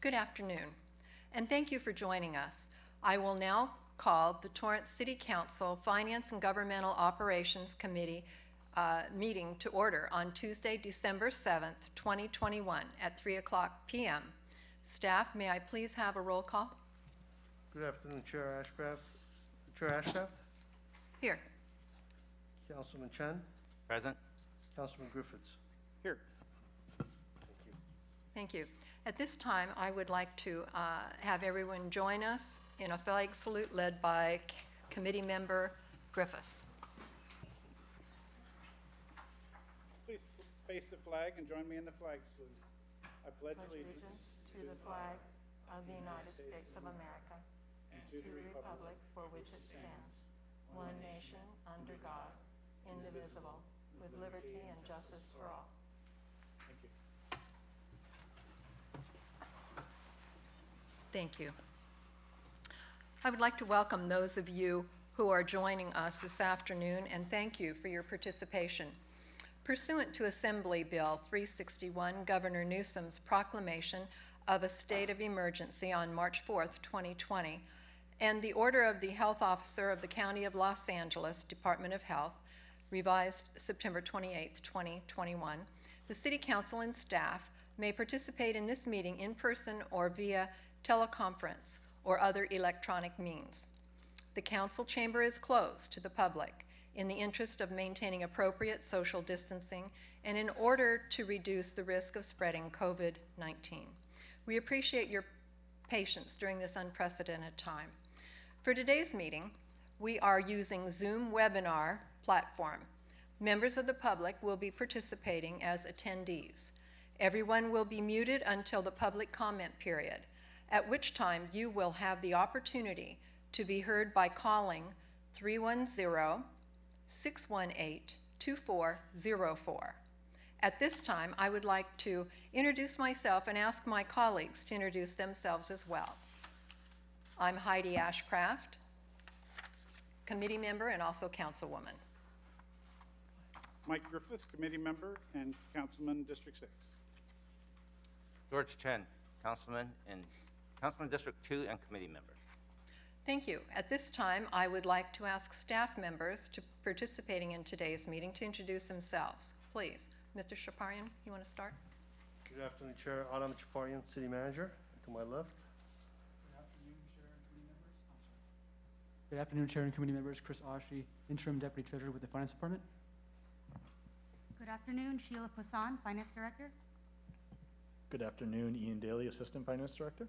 Good afternoon, and thank you for joining us. I will now call the Torrance City Council Finance and Governmental Operations Committee uh, meeting to order on Tuesday, December 7th, 2021 at 3 o'clock p.m. Staff, may I please have a roll call? Good afternoon, Chair Ashcraft. Chair Ashcraft, Here. Councilman Chen, Present? Councilman Griffiths. Here. Thank you. Thank you. At this time, I would like to uh, have everyone join us in a flag salute led by C- Committee Member Griffiths. Please face the flag and join me in the flag salute. I pledge allegiance to the flag of the United States of America and to the republic for which it stands, one nation, under God, indivisible, with liberty and justice for all. Thank you. Thank you. I would like to welcome those of you who are joining us this afternoon and thank you for your participation. Pursuant to Assembly Bill 361, Governor Newsom's proclamation of a state of emergency on March 4th, 2020, and the order of the Health Officer of the County of Los Angeles, Department of Health, revised September 28, 2021, the City Council and staff may participate in this meeting in person or via teleconference or other electronic means. The council chamber is closed to the public in the interest of maintaining appropriate social distancing and in order to reduce the risk of spreading COVID-19. We appreciate your patience during this unprecedented time. For today's meeting, we are using Zoom webinar platform. Members of the public will be participating as attendees. Everyone will be muted until the public comment period, at which time you will have the opportunity to be heard by calling 310 618 2404. At this time, I would like to introduce myself and ask my colleagues to introduce themselves as well. I'm Heidi Ashcraft, committee member and also councilwoman. Mike Griffiths, committee member and councilman District Six. George Chen, Councilman and Councilman District 2 and committee member. Thank you. At this time, I would like to ask staff members to participating in today's meeting to introduce themselves. Please, Mr. Chaparyan, you want to start? Good afternoon, Chair Aram Chaparyan, City Manager. To my left, Good afternoon, Chair and Committee members. Chris Oshie, Interim Deputy Treasurer with the Finance Department. Good afternoon, Sheila Poisson, Finance Director. Good afternoon, Ian Daly, Assistant Finance Director.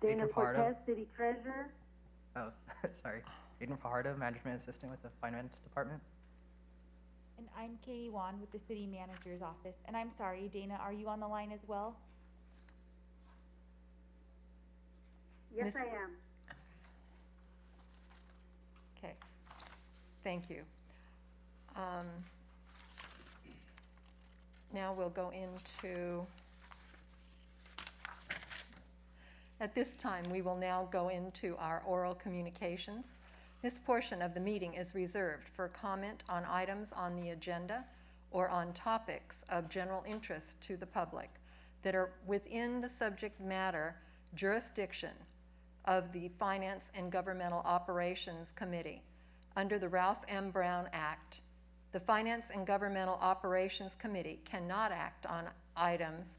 Dana Adrian Fajardo. Cortez, City Treasurer. Oh, sorry. Aiden Fajardo, Management Assistant with the Finance Department. And I'm Katie Wan with the City Manager's Office. And I'm sorry, Dana, are you on the line as well? Yes, Miss- I am. Okay, thank you. Um, Now we'll go into, at this time, we will now go into our oral communications. This portion of the meeting is reserved for comment on items on the agenda or on topics of general interest to the public that are within the subject matter jurisdiction of the Finance and Governmental Operations Committee under the Ralph M. Brown Act. The Finance and Governmental Operations Committee cannot act on items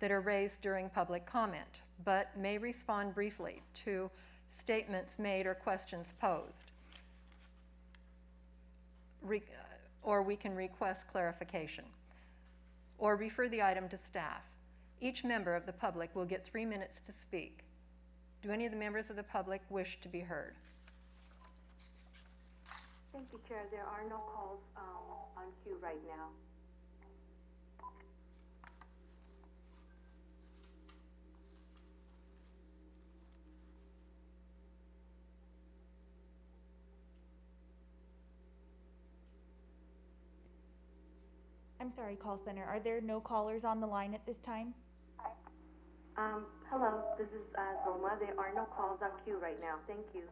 that are raised during public comment, but may respond briefly to statements made or questions posed. Re- Or we can request clarification, or refer the item to staff. Each member of the public will get three minutes to speak. Do any of the members of the public wish to be heard? Thank you, Chair. There are no calls um, on queue right now. I'm sorry, call center. Are there no callers on the line at this time? Um, Hello, this is uh, Zoma. There are no calls on queue right now. Thank you.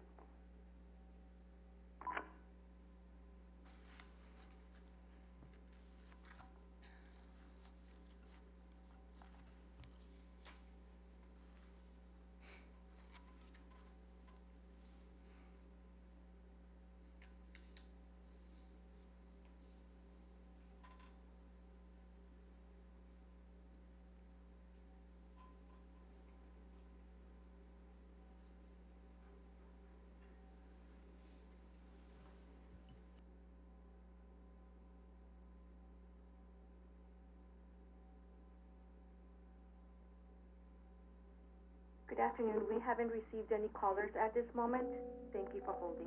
Afternoon. We haven't received any callers at this moment. Thank you for holding.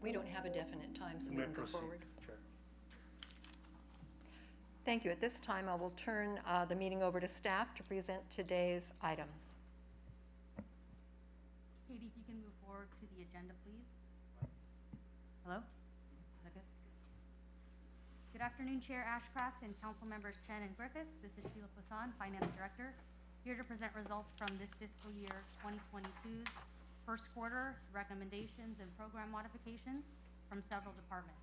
We don't have a definite time, so we may can go proceed, forward. Chair. Thank you. At this time, I will turn uh, the meeting over to staff to present today's items. Katie, if you can move forward to the agenda, please. Hello? Is that good? Good afternoon, Chair Ashcraft and Council Members Chen and Griffiths. This is Sheila Poisson, Finance Director, here to present results from this fiscal year 2022's first quarter recommendations and program modifications from several departments.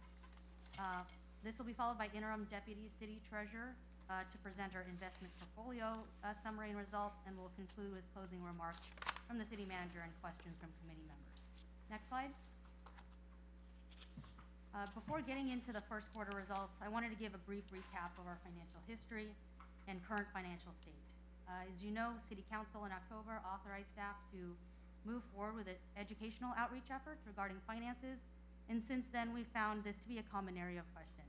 Uh, This will be followed by interim deputy city treasurer uh, to present our investment portfolio uh, summary and results, and we'll conclude with closing remarks from the city manager and questions from committee members. Next slide. Uh, Before getting into the first quarter results, I wanted to give a brief recap of our financial history and current financial state. Uh, As you know, City Council in October authorized staff to move forward with an educational outreach effort regarding finances, and since then, we've found this to be a common area of question.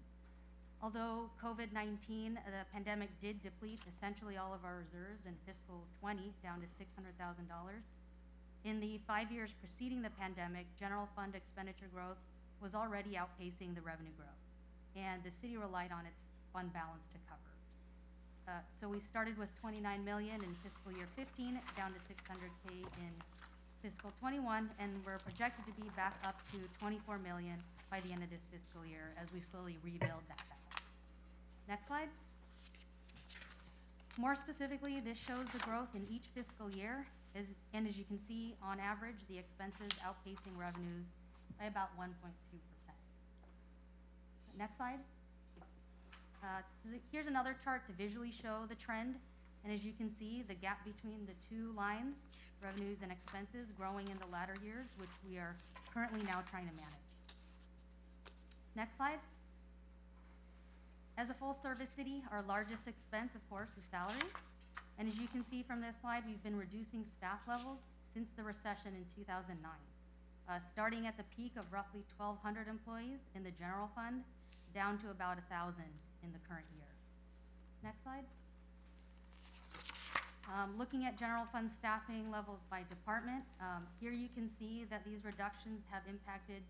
Although COVID-19, the pandemic did deplete essentially all of our reserves in fiscal 20 down to $600,000, in the five years preceding the pandemic, general fund expenditure growth was already outpacing the revenue growth, and the city relied on its fund balance to cover. Uh, so we started with 29 million in fiscal year 15, down to 600K in fiscal 21, and we're projected to be back up to 24 million by the end of this fiscal year as we slowly rebuild that balance. Next slide. More specifically, this shows the growth in each fiscal year, as, and as you can see, on average, the expenses outpacing revenues by about 1.2%. Next slide. Uh, here's another chart to visually show the trend, and as you can see, the gap between the two lines, revenues and expenses, growing in the latter years, which we are currently now trying to manage. Next slide. As a full-service city, our largest expense, of course, is salaries. And as you can see from this slide, we've been reducing staff levels since the recession in 2009. Uh, starting at the peak of roughly 1,200 employees in the general fund, down to about 1,000 in the current year. Next slide. Um, looking at general fund staffing levels by department, um, here you can see that these reductions have impacted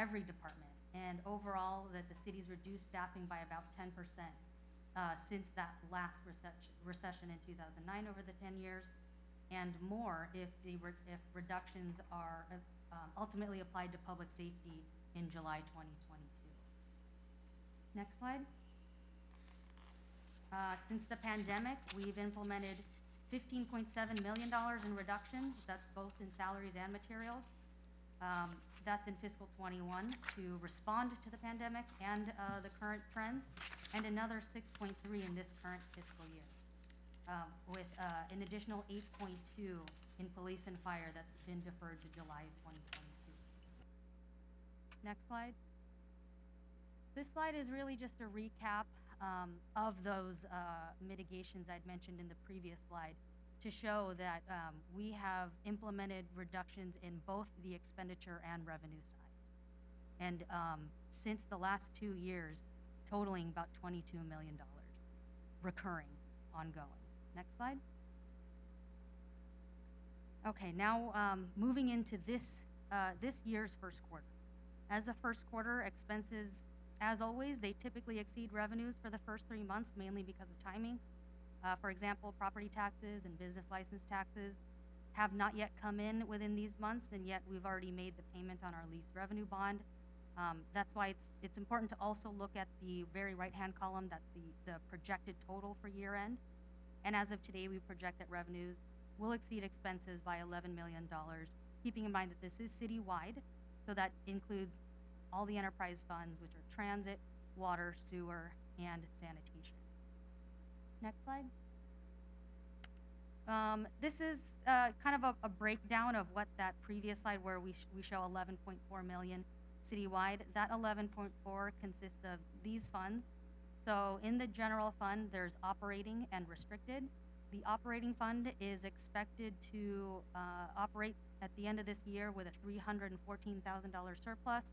every department, and overall, that the city's reduced staffing by about 10% uh, since that last recession, in 2009 over the 10 years, and more if the re- if reductions are um, ultimately applied to public safety in July 2022. Next slide. Uh, Since the pandemic, we've implemented $15.7 million in reductions, that's both in salaries and materials. Um, That's in fiscal '21 to respond to the pandemic and uh, the current trends, and another 6.3 in this current fiscal year, um, with uh, an additional 8.2 in police and fire that's been deferred to July of 2022. Next slide. This slide is really just a recap um, of those uh, mitigations I'd mentioned in the previous slide to show that um, we have implemented reductions in both the expenditure and revenue sides. And um, since the last two years, totaling about $22 million, recurring, ongoing. Next slide. Okay, now um, moving into this, uh, this year's first quarter. As a first quarter, expenses, as always, they typically exceed revenues for the first three months, mainly because of timing. Uh, for example, property taxes and business license taxes have not yet come in within these months, and yet we've already made the payment on our lease revenue bond. Um, that's why it's, it's important to also look at the very right-hand column, that's the, the projected total for year end. And as of today, we project that revenues will exceed expenses by $11 million, keeping in mind that this is citywide, so that includes all the enterprise funds, which are transit, water, sewer, and sanitation. Next slide. Um, this is uh, kind of a, a breakdown of what that previous slide where we, sh- we show 11.4 million citywide. That 11.4 consists of these funds. So in the general fund, there's operating and restricted. The operating fund is expected to uh, operate at the end of this year with a $314,000 surplus.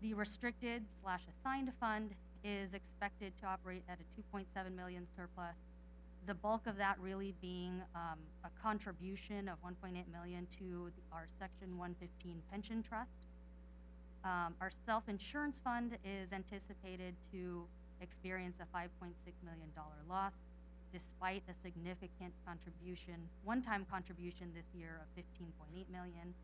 The restricted slash assigned fund is expected to operate at a 2.7 million surplus. The bulk of that really being um, a contribution of 1.8 million to our Section 115 pension trust. Um, our self-insurance fund is anticipated to experience a $5.6 million loss despite a significant contribution, one-time contribution this year of 15.8 million.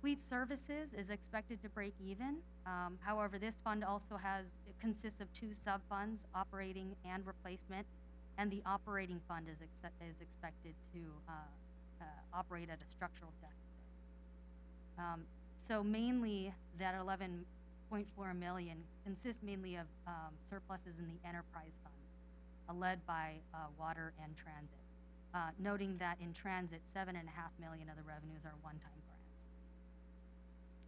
Fleet services is expected to break even. Um, however, this fund also has, it consists of two sub-funds, operating and replacement, and the operating fund is is expected to, uh, uh, operate at a structural deficit. Um, so mainly, that eleven point four million consists mainly of, um, surpluses in the enterprise funds, uh, led by, uh, water and transit. Uh, noting that in transit, seven and a half million of the revenues are one-time grants.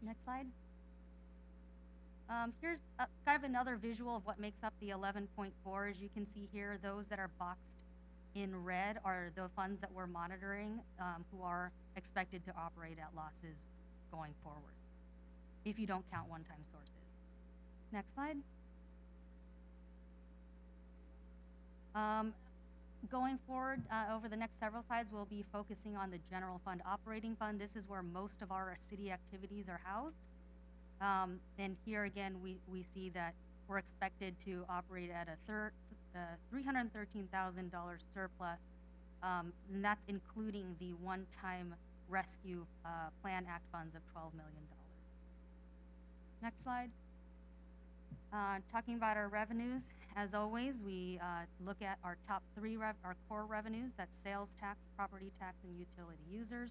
Next slide. Um, here's uh, kind of another visual of what makes up the 11.4. As you can see here, those that are boxed in red are the funds that we're monitoring um, who are expected to operate at losses going forward, if you don't count one-time sources. Next slide. Um, going forward, uh, over the next several slides, we'll be focusing on the general fund operating fund. This is where most of our city activities are housed. Um, and here again, we, we see that we're expected to operate at a third, uh, $313,000 surplus. Um, and that's including the one-time rescue, uh, plan act funds of $12 million. Next slide. Uh, talking about our revenues, as always, we uh, look at our top three, our core revenues, that's sales tax, property tax, and utility users,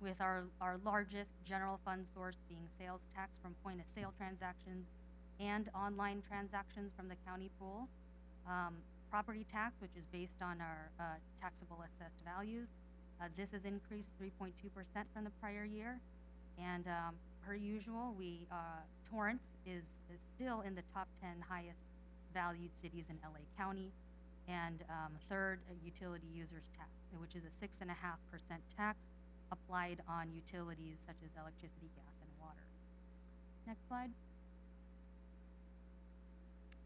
with our, our largest general fund source being sales tax from point of sale transactions and online transactions from the county pool. Um, property tax, which is based on our uh, taxable assessed values, uh, this has increased 3.2% from the prior year. And um, per usual, we uh, Torrance is, is still in the top 10 highest valued cities in LA County. And um, third, a utility users tax, which is a 6.5% tax applied on utilities such as electricity, gas, and water. Next slide.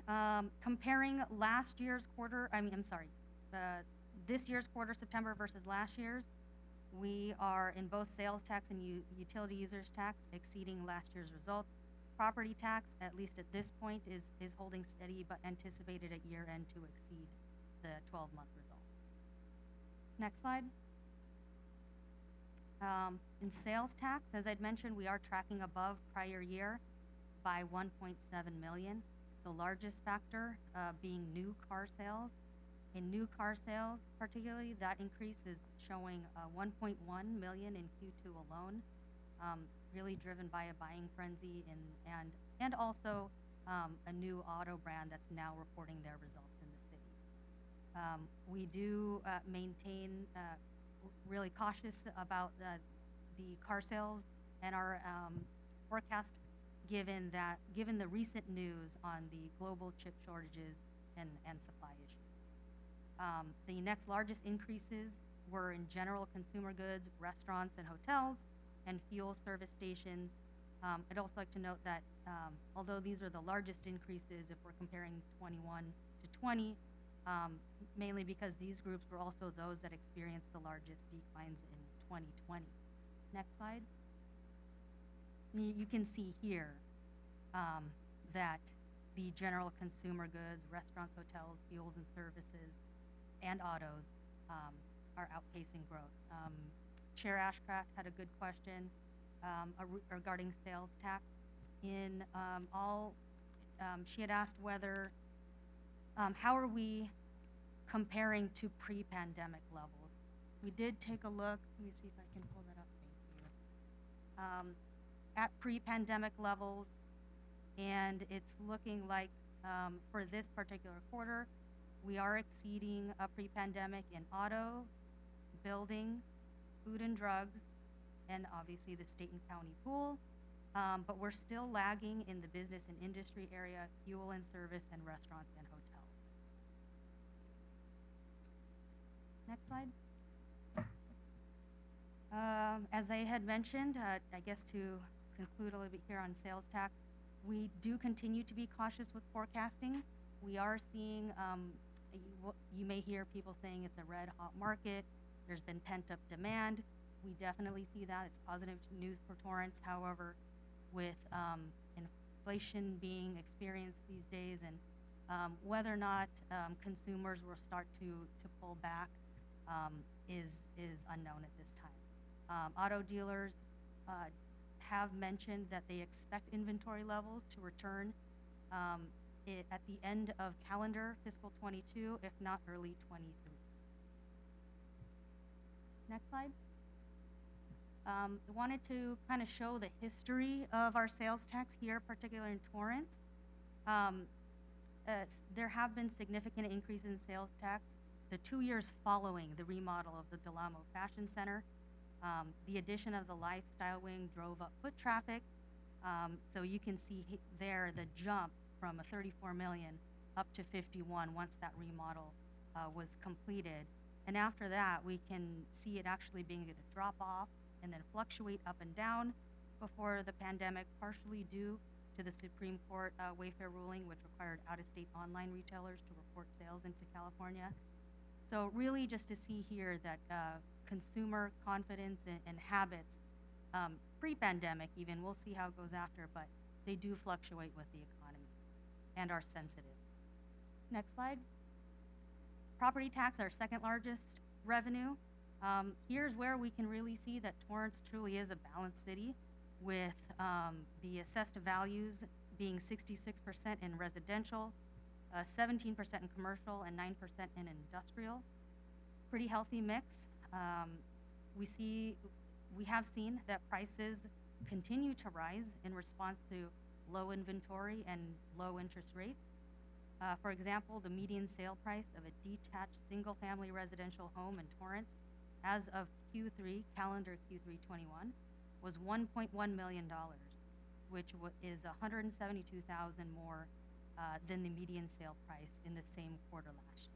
Um, comparing last year's quarter, I mean, I'm sorry, uh, this year's quarter, September versus last year's, we are in both sales tax and utility users tax exceeding last year's results. Property tax, at least at this point, is, is holding steady but anticipated at year end to exceed the 12 month result. Next slide. Um, in sales tax, as I'd mentioned, we are tracking above prior year by 1.7 million. The largest factor uh, being new car sales. In new car sales, particularly, that increase is showing uh, 1.1 million in Q2 alone, um, really driven by a buying frenzy in, and and also um, a new auto brand that's now reporting their results in the city. Um, we do uh, maintain uh, really cautious about the, the car sales and our um, forecast given that given the recent news on the global chip shortages and, and supply issues. Um, the next largest increases were in general consumer goods, restaurants and hotels, and fuel service stations. Um, I'd also like to note that um, although these are the largest increases if we're comparing 21 to 20, um, mainly because these groups were also those that experienced the largest declines in 2020. Next slide. Y- You can see here um, that the general consumer goods, restaurants, hotels, fuels and services, and autos um, are outpacing growth. Chair Ashcraft had a good question um, regarding sales tax. In um, all, um, she had asked whether, um, how are we comparing to pre-pandemic levels? We did take a look, let me see if I can pull that up, thank you. Um, at pre-pandemic levels, and it's looking like for this particular quarter, we are exceeding a pre-pandemic in auto, building, food and drugs, and obviously the state and county pool. Um, but we're still lagging in the business and industry area, fuel and service, and restaurants and hotels. Next slide. Um, as I had mentioned, uh, I guess to conclude a little bit here on sales tax, we do continue to be cautious with forecasting. We are seeing, um, you, you may hear people saying it's a red hot market. There's been pent up demand. We definitely see that. It's positive news for Torrance. However, with um, inflation being experienced these days and um, whether or not um, consumers will start to, to pull back um, is, is unknown at this time. Um, auto dealers uh, have mentioned that they expect inventory levels to return um, i at the end of calendar fiscal 22, if not early 23. Next slide. Um, I wanted to kind of show the history of our sales tax here, particularly in Torrance. Um, uh, there have been significant increase in sales tax the two years following the remodel of the Del Amo Fashion Center. Um, the addition of the lifestyle wing drove up foot traffic. Um, so you can see there the jump from a 34 million up to 51 once that remodel uh, was completed. And after that, we can see it actually being a drop off and then fluctuate up and down before the pandemic, partially due to the Supreme Court uh, Wayfair ruling, which required out-of-state online retailers to report sales into California. So really, just to see here that uh, consumer confidence and, and habits, um, pre-pandemic even, we'll see how it goes after, but they do fluctuate with the economy and are sensitive. Next slide. Property tax, our second largest revenue. Um, here's where we can really see that Torrance truly is a balanced city with um, the assessed values being 66% in residential, uh, 17% in commercial, and 9% in industrial. Pretty healthy mix. Um, we see, we have seen that prices continue to rise in response to low inventory and low interest rates. Uh, for example, the median sale price of a detached single-family residential home in Torrance as of Q3, calendar Q3 21, was $1.1 million, which is 172,000 more uh, than the median sale price in the same quarter last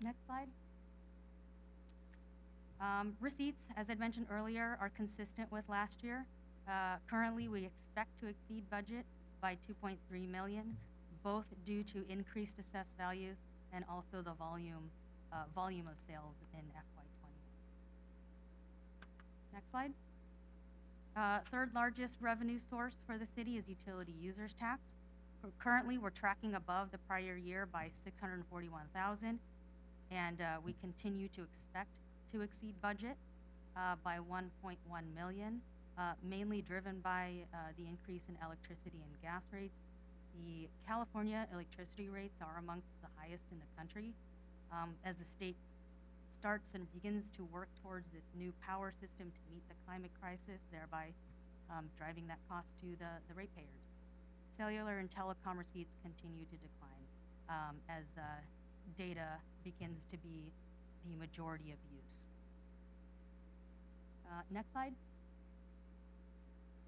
year. Next slide. Um, receipts, as I mentioned earlier, are consistent with last year. Uh, currently, we expect to exceed budget by 2.3 million, both due to increased assessed values and also the volume, uh, volume of sales in FY20. Next slide. Uh, third largest revenue source for the city is utility users tax. Currently, we're tracking above the prior year by 641,000, and uh, we continue to expect to exceed budget uh, by 1.1 million, uh, mainly driven by uh, the increase in electricity and gas rates. The California electricity rates are amongst the highest in the country. Um, as the state starts and begins to work towards this new power system to meet the climate crisis, thereby um, driving that cost to the, the ratepayers. Cellular and telecom receipts continue to decline um, as uh, data begins to be the majority of use. Uh, next slide.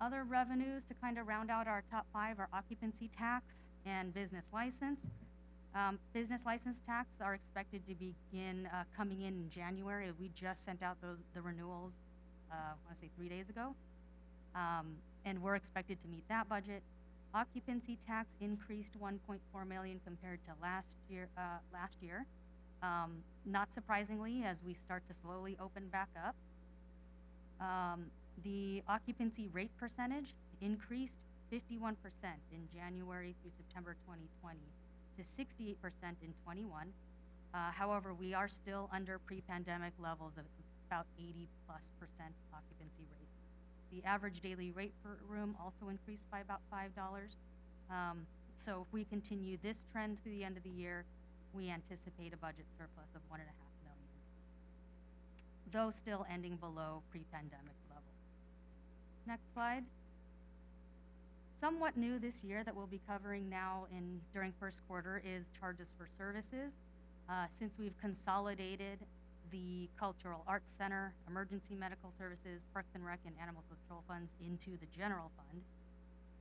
Other revenues to kind of round out our top five are occupancy tax and business license. Um, business license tax are expected to begin uh, coming in in January. We just sent out those the renewals. Uh, I want to say three days ago, um, and we're expected to meet that budget. Occupancy tax increased 1.4 million compared to last year. Uh, last year, um, not surprisingly, as we start to slowly open back up. The occupancy rate percentage increased 51% in January through September 2020 to 68% in 21. Uh, however, we are still under pre-pandemic levels of about 80 plus percent occupancy rates. The average daily rate per room also increased by about $5. Um, so if we continue this trend through the end of the year, we anticipate a budget surplus of one and a half million, though still ending below pre-pandemic. Next slide. Somewhat new this year that we'll be covering now in during first quarter is charges for services. Uh, since we've consolidated the Cultural Arts Center, Emergency Medical Services, Parks and Rec, and Animal Control funds into the general fund.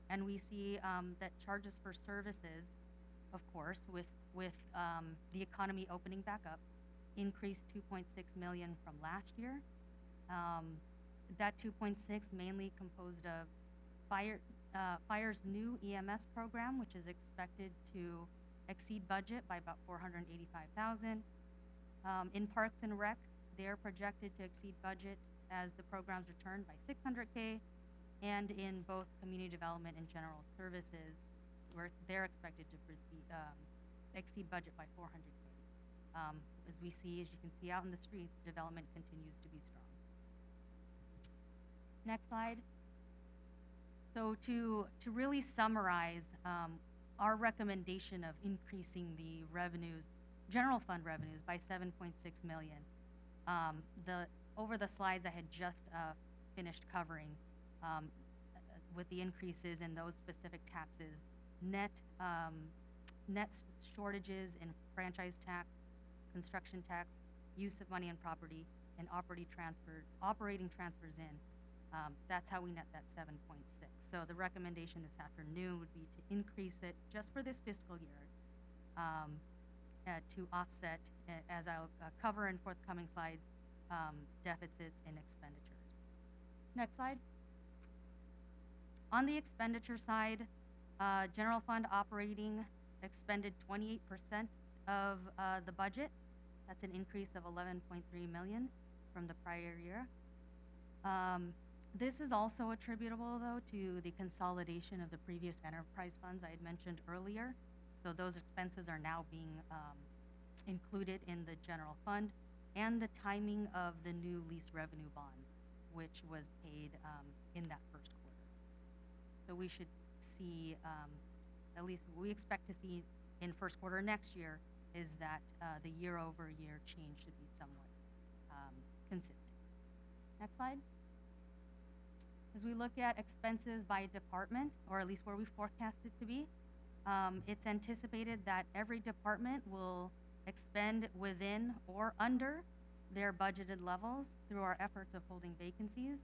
And we see um, that charges for services, of course, with, with um, the economy opening back up, increased 2.6 million from last year. Um, that 2.6 mainly composed of fire, uh, fire's new EMS program, which is expected to exceed budget by about four hundred and eighty-five thousand. Um, in Parks and Rec, they're projected to exceed budget as the programs return by six hundred K. And in both community development and general services, where they're expected to proceed, um, exceed budget by four hundred K. Um, as we see, as you can see out in the street, development continues to be strong. Next slide. So to, to really summarize, um, our recommendation of increasing the revenues, general fund revenues by seven point six million. Um, the, over the slides I had just, uh, finished covering, um, with the increases in those specific taxes, net, um, net shortages in franchise tax, construction tax, use of money and property, and operating transfer, operating transfers in, um, that's how we net that seven point six. So the recommendation this afternoon would be to increase it just for this fiscal year, um, uh, to offset, uh, as I'll uh, cover in forthcoming slides, um, deficits in expenditures. Next slide. On the expenditure side, uh, general fund operating expended twenty-eight percent of, uh, the budget. That's an increase of eleven point three million from the prior year. Um, this is also attributable, though, to the consolidation of the previous enterprise funds I had mentioned earlier. So those expenses are now being, um, included in the general fund, and the timing of the new lease revenue bonds, which was paid, um, in that first quarter. So we should see, um, at least we expect to see in first quarter next year is that, uh, the year-over-year change should be somewhat, um, consistent. Next slide. As we look at expenses by department, or at least where we forecast it to be, um, it's anticipated that every department will expend within or under their budgeted levels through our efforts of holding vacancies.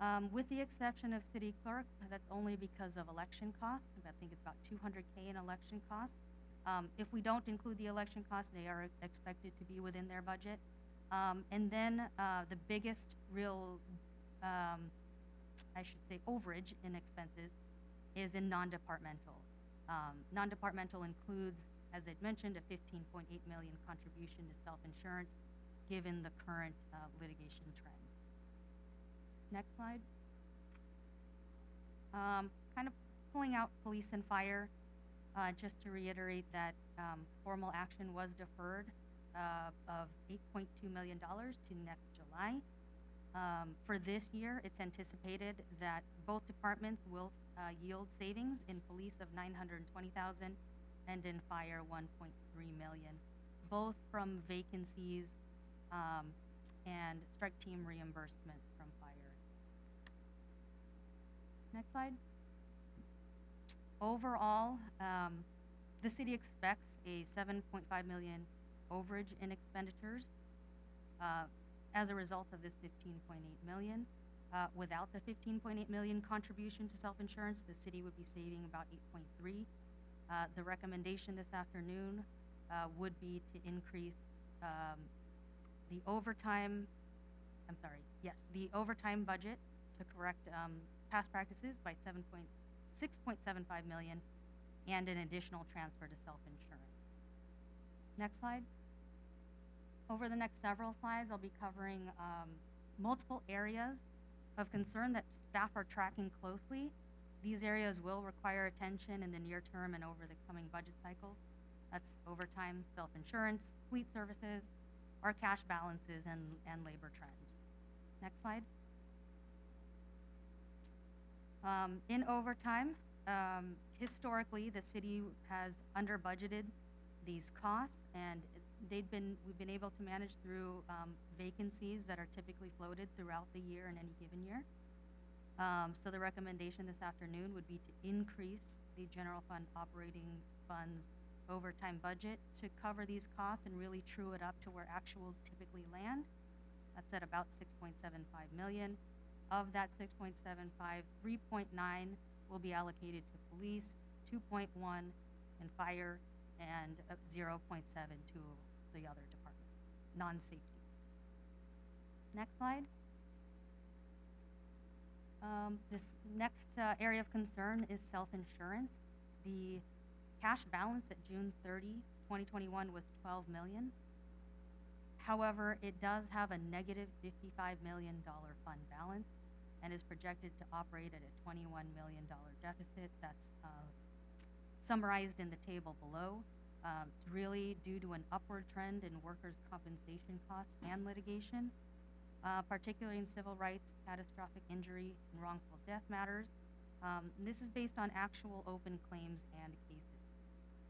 Um, with the exception of city clerk, that's only because of election costs. I think it's about two hundred K in election costs. Um, if we don't include the election costs, they are expected to be within their budget. Um, and then, uh, the biggest real, um, I should say overage in expenses is in non-departmental. Um, non-departmental includes, as I'd mentioned, a fifteen point eight million contribution to self-insurance, given the current, uh, litigation trend. Next slide. Um, kind of pulling out police and fire, uh, just to reiterate that, um, formal action was deferred, uh, of eight point two million dollars to next July. Um, for this year, it's anticipated that both departments will, uh, yield savings in police of nine hundred and in fire one point three million, both from vacancies, um, and strike team reimbursements from fire. Next slide. Overall, um, the city expects a seven point five million overage in expenditures, uh, as a result of this fifteen point eight million. Uh, without the fifteen point eight million contribution to self-insurance, the city would be saving about eight point three. Uh, the recommendation this afternoon, uh, would be to increase, um, the overtime, I'm sorry, yes, the overtime budget to correct, um, past practices by seven point, six point seven five million, and an additional transfer to self-insurance. Next slide. Over the next several slides, I'll be covering, um, multiple areas of concern that staff are tracking closely. These areas will require attention in the near term and over the coming budget cycles. That's overtime, self-insurance, fleet services, our cash balances, and, and labor trends. Next slide. Um, in overtime, um, historically, the city has under budgeted these costs, and they've been, we've been able to manage through, um, vacancies that are typically floated throughout the year in any given year. Um, so the recommendation this afternoon would be to increase the general fund operating funds overtime budget to cover these costs and really true it up to where actuals typically land. That's at about six point seven five million. Of that six point seven five, three point nine will be allocated to police, two point one in fire, and uh, zero point seven to the other department, non-safety. Next slide. Um, this next uh, area of concern is self-insurance. The cash balance at June 30, 2021 was 12 million. However, it does have a negative $55 million fund balance and is projected to operate at a $21 million deficit. That's uh, summarized in the table below. Um, really due to an upward trend in workers' compensation costs and litigation, uh, particularly in civil rights, catastrophic injury, and wrongful death matters. Um, this is based on actual open claims and cases.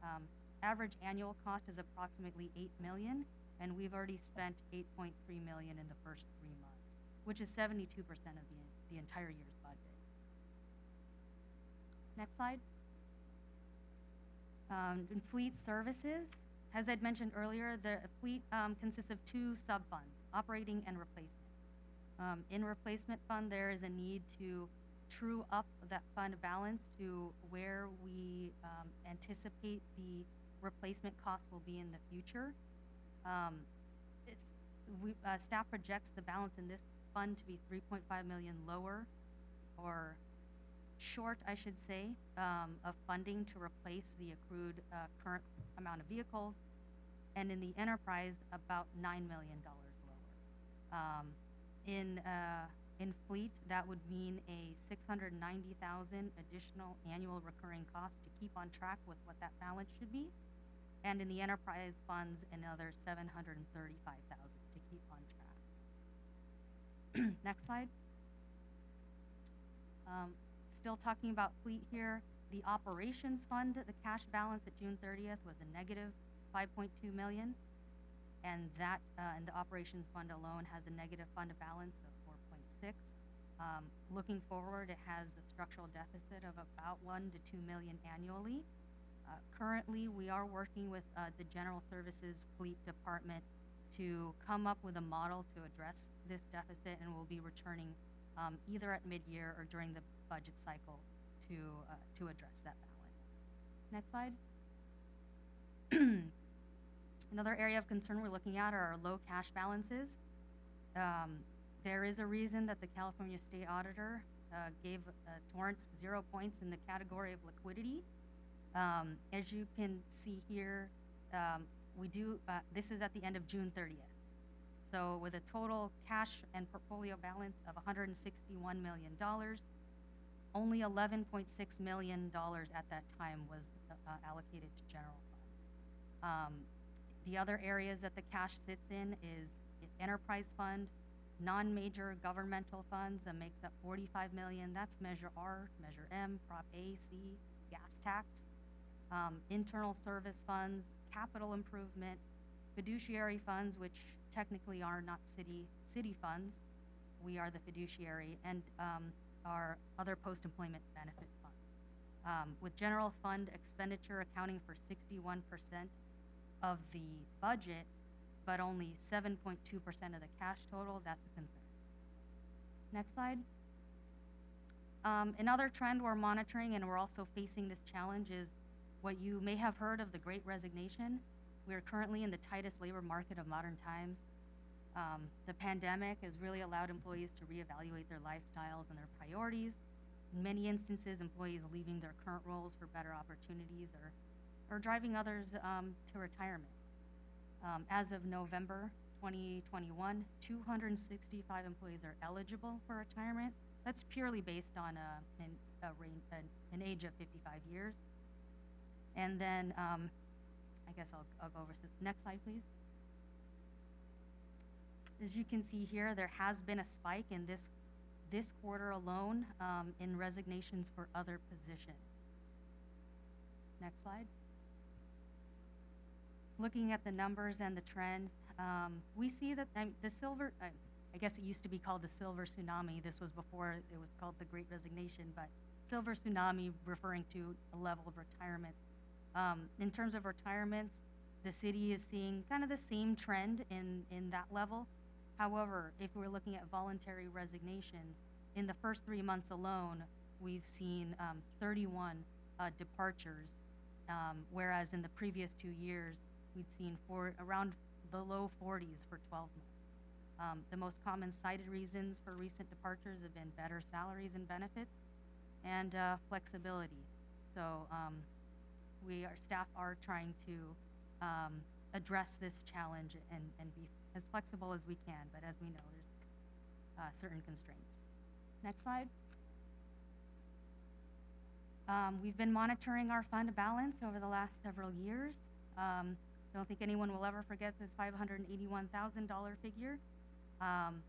Um, average annual cost is approximately 8 million, and we've already spent 8.3 million in the first three months, which is 72% of the, the entire year's budget. Next slide. Um, in fleet services, as I'd mentioned earlier, the fleet um, consists of two sub-funds, operating and replacement. Um, in replacement fund, there is a need to true up that fund balance to where we um, anticipate the replacement costs will be in the future. Um, we, uh, staff projects the balance in this fund to be 3.5 million lower or short, I should say, um, of funding to replace the accrued uh, current amount of vehicles, and in the enterprise, about $9 million lower. Um, in, uh, in fleet, that would mean a 690,000 additional annual recurring cost to keep on track with what that balance should be. And in the enterprise funds, another 735,000 to keep on track. Next slide. Um, still talking about fleet here. The operations fund, the cash balance at June 30th was a negative 5.2 million, and that uh, and the operations fund alone has a negative fund balance of 4.6. Um, looking forward, it has a structural deficit of about one to two million annually. Uh, currently, we are working with uh, the General Services Fleet Department to come up with a model to address this deficit, and we'll be returning um, either at mid-year or during the budget cycle to uh, to address that balance. Next slide. Another area of concern we're looking at are our low cash balances. Um, there is a reason that the California State Auditor uh, gave uh, Torrance zero points in the category of liquidity. Um, as you can see here, um, we do, uh, this is at the end of June 30th. So with a total cash and portfolio balance of $161 million, only $11.6 million at that time was uh, allocated to general fund. Um, the other areas that the cash sits in is enterprise fund, non-major governmental funds that makes up 45 million. That's Measure R, Measure M, Prop A, C, gas tax, um, internal service funds, capital improvement, fiduciary funds, which technically are not city city funds. We are the fiduciary, and um, our other post-employment benefit funds. Um, with general fund expenditure accounting for 61% of the budget, but only 7.2% of the cash total, that's a concern. Next slide. Um, another trend we're monitoring, and we're also facing this challenge, is what you may have heard of the Great Resignation. We are currently in the tightest labor market of modern times. Um, the pandemic has really allowed employees to reevaluate their lifestyles and their priorities. In many instances, employees leaving their current roles for better opportunities or, or driving others um, to retirement. Um, as of November 2021, 265 employees are eligible for retirement. That's purely based on a, an, a range, an, an age of 55 years. And then, um, I guess I'll, I'll go over to the next slide, please. As you can see here, there has been a spike in this, this quarter alone um, in resignations for other positions. Next slide. Looking at the numbers and the trends, um, we see that um, the silver, uh, I guess it used to be called the silver tsunami. This was before it was called the Great Resignation, but silver tsunami referring to a level of retirements. Um, in terms of retirements, the city is seeing kind of the same trend in, in that level. However, if we're looking at voluntary resignations, in the first three months alone, we've seen um, 31 uh, departures, um, whereas in the previous two years, we'd seen four, around the low 40s for 12 months. Um, the most common cited reasons for recent departures have been better salaries and benefits and uh, flexibility. So um, we, our staff are trying to um, address this challenge and, and be as flexible as we can, but as we know, there's uh, certain constraints. Next slide. Um, we've been monitoring our fund balance over the last several years. Um, I don't think anyone will ever forget this $581,000 figure. Um,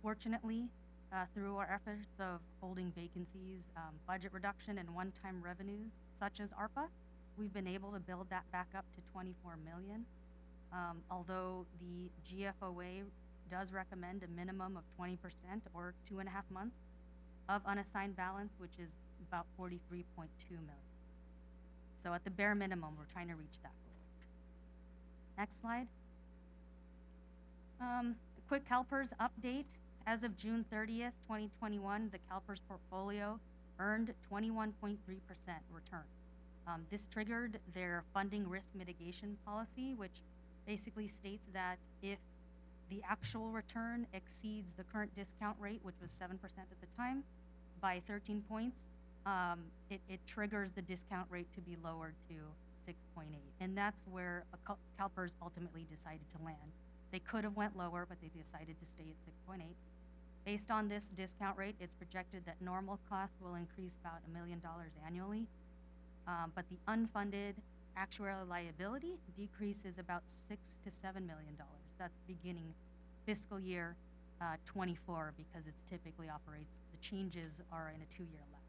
fortunately, uh, through our efforts of holding vacancies, um, budget reduction, and one-time revenues such as ARPA, we've been able to build that back up to 24 million. Um, although the GFOA does recommend a minimum of 20% or two and a half months of unassigned balance, which is about 43.2 million. So at the bare minimum, we're trying to reach that goal. Next slide. Um, the quick CalPERS update. As of June 30th, 2021, the CalPERS portfolio earned 21.3% return. Um, this triggered their funding risk mitigation policy, which basically states that if the actual return exceeds the current discount rate, which was 7% at the time, by 13 points, um, it, it triggers the discount rate to be lowered to 6.8. And that's where CalPERS ultimately decided to land. They could have went lower, but they decided to stay at 6.8. Based on this discount rate, it's projected that normal costs will increase about a million dollars annually. Um, but the unfunded actuarial liability decreases about six to seven million dollars. That's beginning fiscal year uh, 24 because it's typically operates, the changes are in a two-year lag.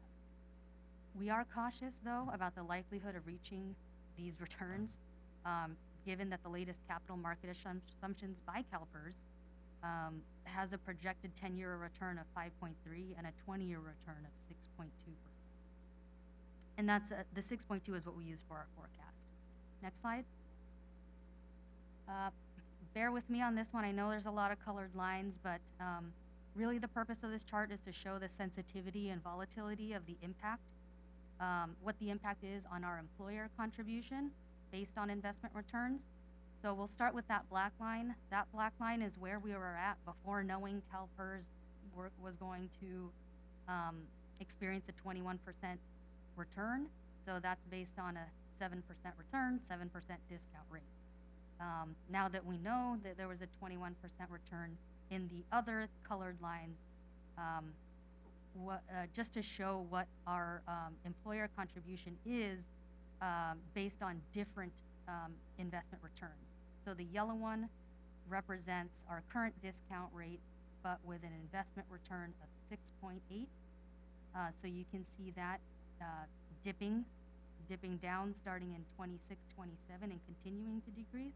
We are cautious, though, about the likelihood of reaching these returns, um, given that the latest capital market assumptions by CalPERS um, has a projected 10-year return of 5.3 and a 20-year return of 6.2 percent. And that's uh, the 6.2 is what we use for our forecast. Next slide. Uh, bear with me on this one. I know there's a lot of colored lines, but um, really the purpose of this chart is to show the sensitivity and volatility of the impact, um, what the impact is on our employer contribution based on investment returns. So we'll start with that black line. That black line is where we were at before knowing CalPERS were, was going to um, experience a 21% return. So that's based on a 7% return, 7% discount rate. Um, now that we know that there was a 21% return in the other colored lines, um, what, uh, just to show what our um, employer contribution is um, based on different um, investment returns. So the yellow one represents our current discount rate, but with an investment return of 6.8. Uh, so you can see that uh, dipping, dipping down starting in 26, 27 and continuing to decrease.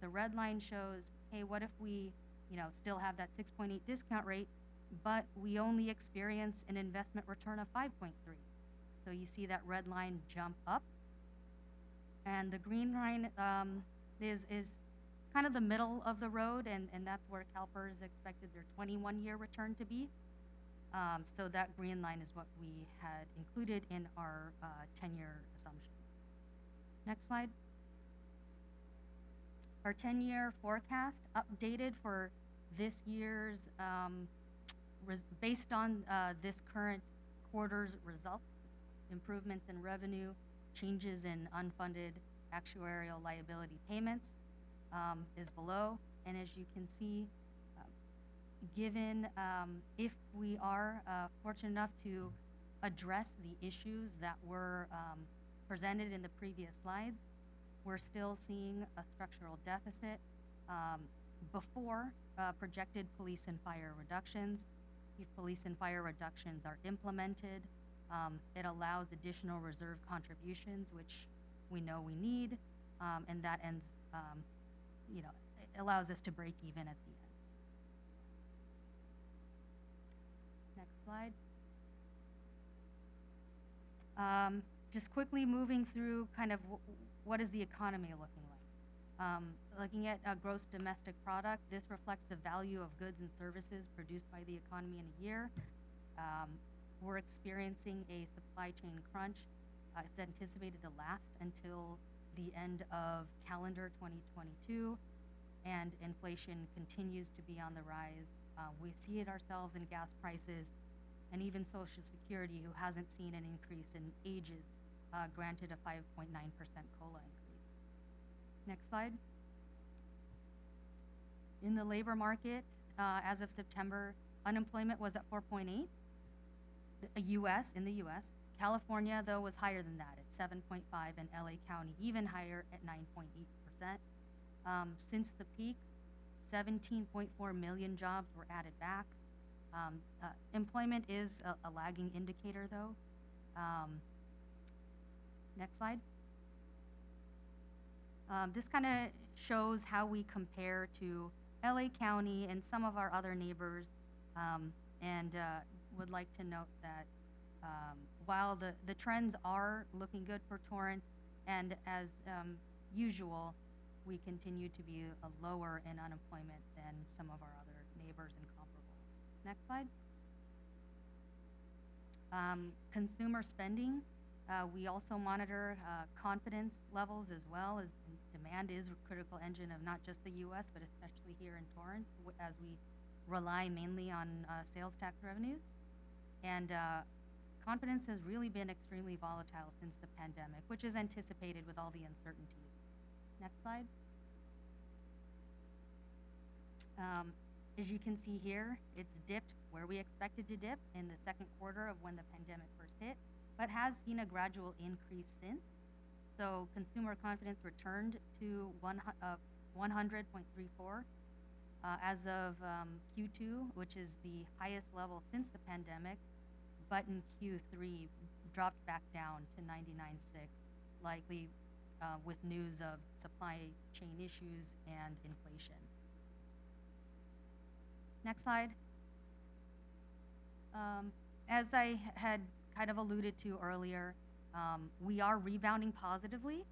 The red line shows, hey, what if we, you know, still have that 6.8 discount rate, but we only experience an investment return of 5.3. So you see that red line jump up. And the green line um, is, is kind of the middle of the road, and, and that's where CalPERS expected their 21 year return to be. Um, so that green line is what we had included in our uh, 10 year assumption. Next slide. Our 10 year forecast updated for this year's, um, based on uh, this current quarter's results, improvements in revenue, changes in unfunded actuarial liability payments um, is below. And as you can see, uh, given um, if we are uh, fortunate enough to address the issues that were um, presented in the previous slides, we're still seeing a structural deficit um, before uh, projected police and fire reductions. If police and fire reductions are implemented, um, it allows additional reserve contributions, which we know we need, um, and that ends, um, you know, allows us to break even at the end. Next slide. Um, just quickly moving through kind of what is the economy looking like. Um, looking at gross domestic product, this reflects the value of goods and services produced by the economy in a year. Um, we're experiencing a supply chain crunch. Uh, it's anticipated to last until the end of calendar 2022. and inflation continues to be on the rise. Uh, we see it ourselves in gas prices, and even Social Security, who hasn't seen an increase in ages, uh, granted a 5.9% COLA increase. Next slide. In the labor market, uh, as of September, unemployment was at 4.8, U.S. in the U.S. California, though, was higher than that at 7.5, and LA County even higher at 9.8 percent. Um, since the peak, 17.4 million jobs were added back. Um, uh, employment is a, a lagging indicator, though. Um, next slide. Um, this kind of shows how we compare to LA County and some of our other neighbors, um, and uh, would like to note that um, while the, the trends are looking good for Torrance, and as um, usual, we continue to be lower in unemployment than some of our other neighbors and. Next slide. Um, consumer spending. Uh, we also monitor uh, confidence levels as well as demand is a critical engine of not just the U.S. but especially here in Torrance as we rely mainly on uh, sales tax revenues. And uh, confidence has really been extremely volatile since the pandemic, which is anticipated with all the uncertainties. Next slide. Um, as you can see here, it's dipped where we expected to dip in the second quarter of when the pandemic first hit, but has seen a gradual increase since. So consumer confidence returned to one, uh, 100.34 uh, as of um, Q2, which is the highest level since the pandemic, but in Q3 dropped back down to 99.6, likely uh, with news of supply chain issues and inflation. Next slide. Um, as I had kind of alluded to earlier, um, we are rebounding positively.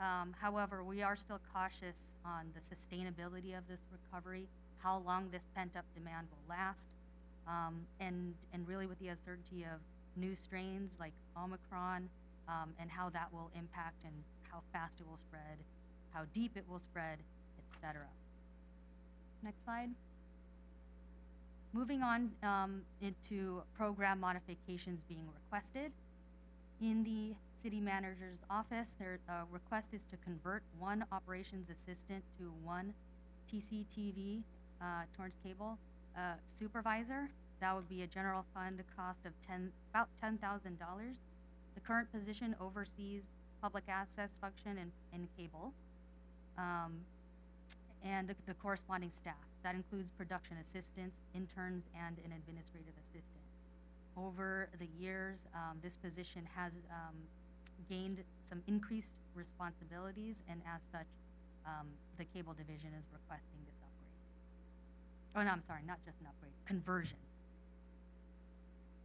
Um, however, we are still cautious on the sustainability of this recovery, how long this pent-up demand will last, um, and, and really with the uncertainty of new strains like Omicron um, and how that will impact and how fast it will spread, how deep it will spread, etc. Next slide. Moving on um, into program modifications being requested. In the city manager's office, their uh, request is to convert one operations assistant to one TCTV, uh, Torrance Cable, uh, supervisor. That would be a general fund cost of 10, about $10,000. The current position oversees public access function and, cable, um, and the, the corresponding staff. That includes production assistants, interns, and an administrative assistant. Over the years, um, this position has um, gained some increased responsibilities, and as such, um, the cable division is requesting this upgrade. Oh, no, I'm sorry, not just an upgrade, conversion.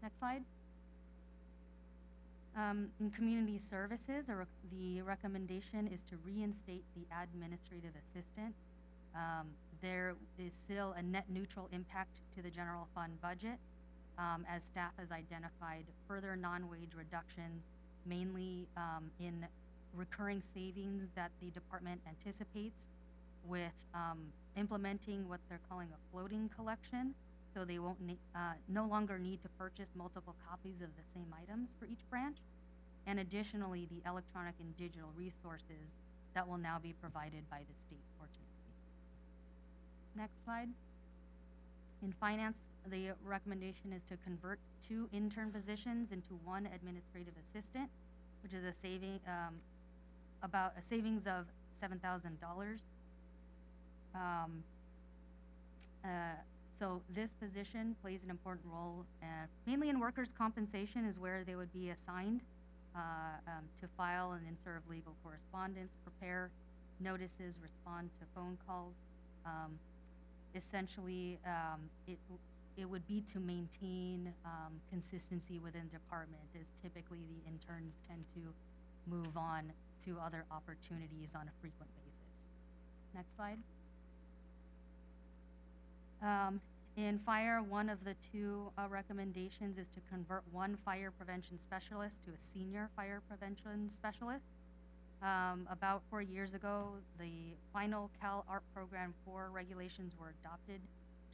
Next slide. Um, in community services, rec- the recommendation is to reinstate the administrative assistant. Um, there is still a net neutral impact to the general fund budget, um, as staff has identified further non-wage reductions, mainly um, in recurring savings that the department anticipates with um, implementing what they're calling a floating collection, so they won't uh, no longer need to purchase multiple copies of the same items for each branch, and additionally the electronic and digital resources that will now be provided by the state. Next slide. In finance, the recommendation is to convert two intern positions into one administrative assistant, which is a saving, um, about a savings of seven thousand dollars. Um, uh, so this position plays an important role, mainly in workers' compensation is where they would be assigned uh, um, to file and insert legal correspondence, prepare notices, respond to phone calls. Um, essentially, um, it it would be to maintain um, consistency within department, as typically the interns tend to move on to other opportunities on a frequent basis. Next slide. Um, in fire, one of the two uh, recommendations is to convert one fire prevention specialist to a senior fire prevention specialist. Um, about four years ago, the final CalARP Program 4 regulations were adopted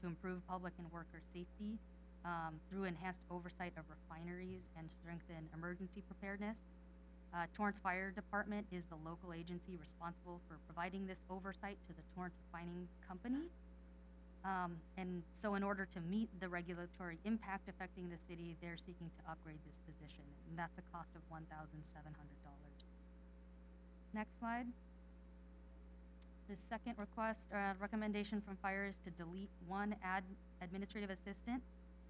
to improve public and worker safety um, through enhanced oversight of refineries and strengthen emergency preparedness. Uh, Torrance Fire Department is the local agency responsible for providing this oversight to the Torrance Refining Company. Um, and so in order to meet the regulatory impact affecting the city, they're seeking to upgrade this position. And that's a cost of $1,700. Next slide. The second request, uh, recommendation from fire is to delete one ad, administrative assistant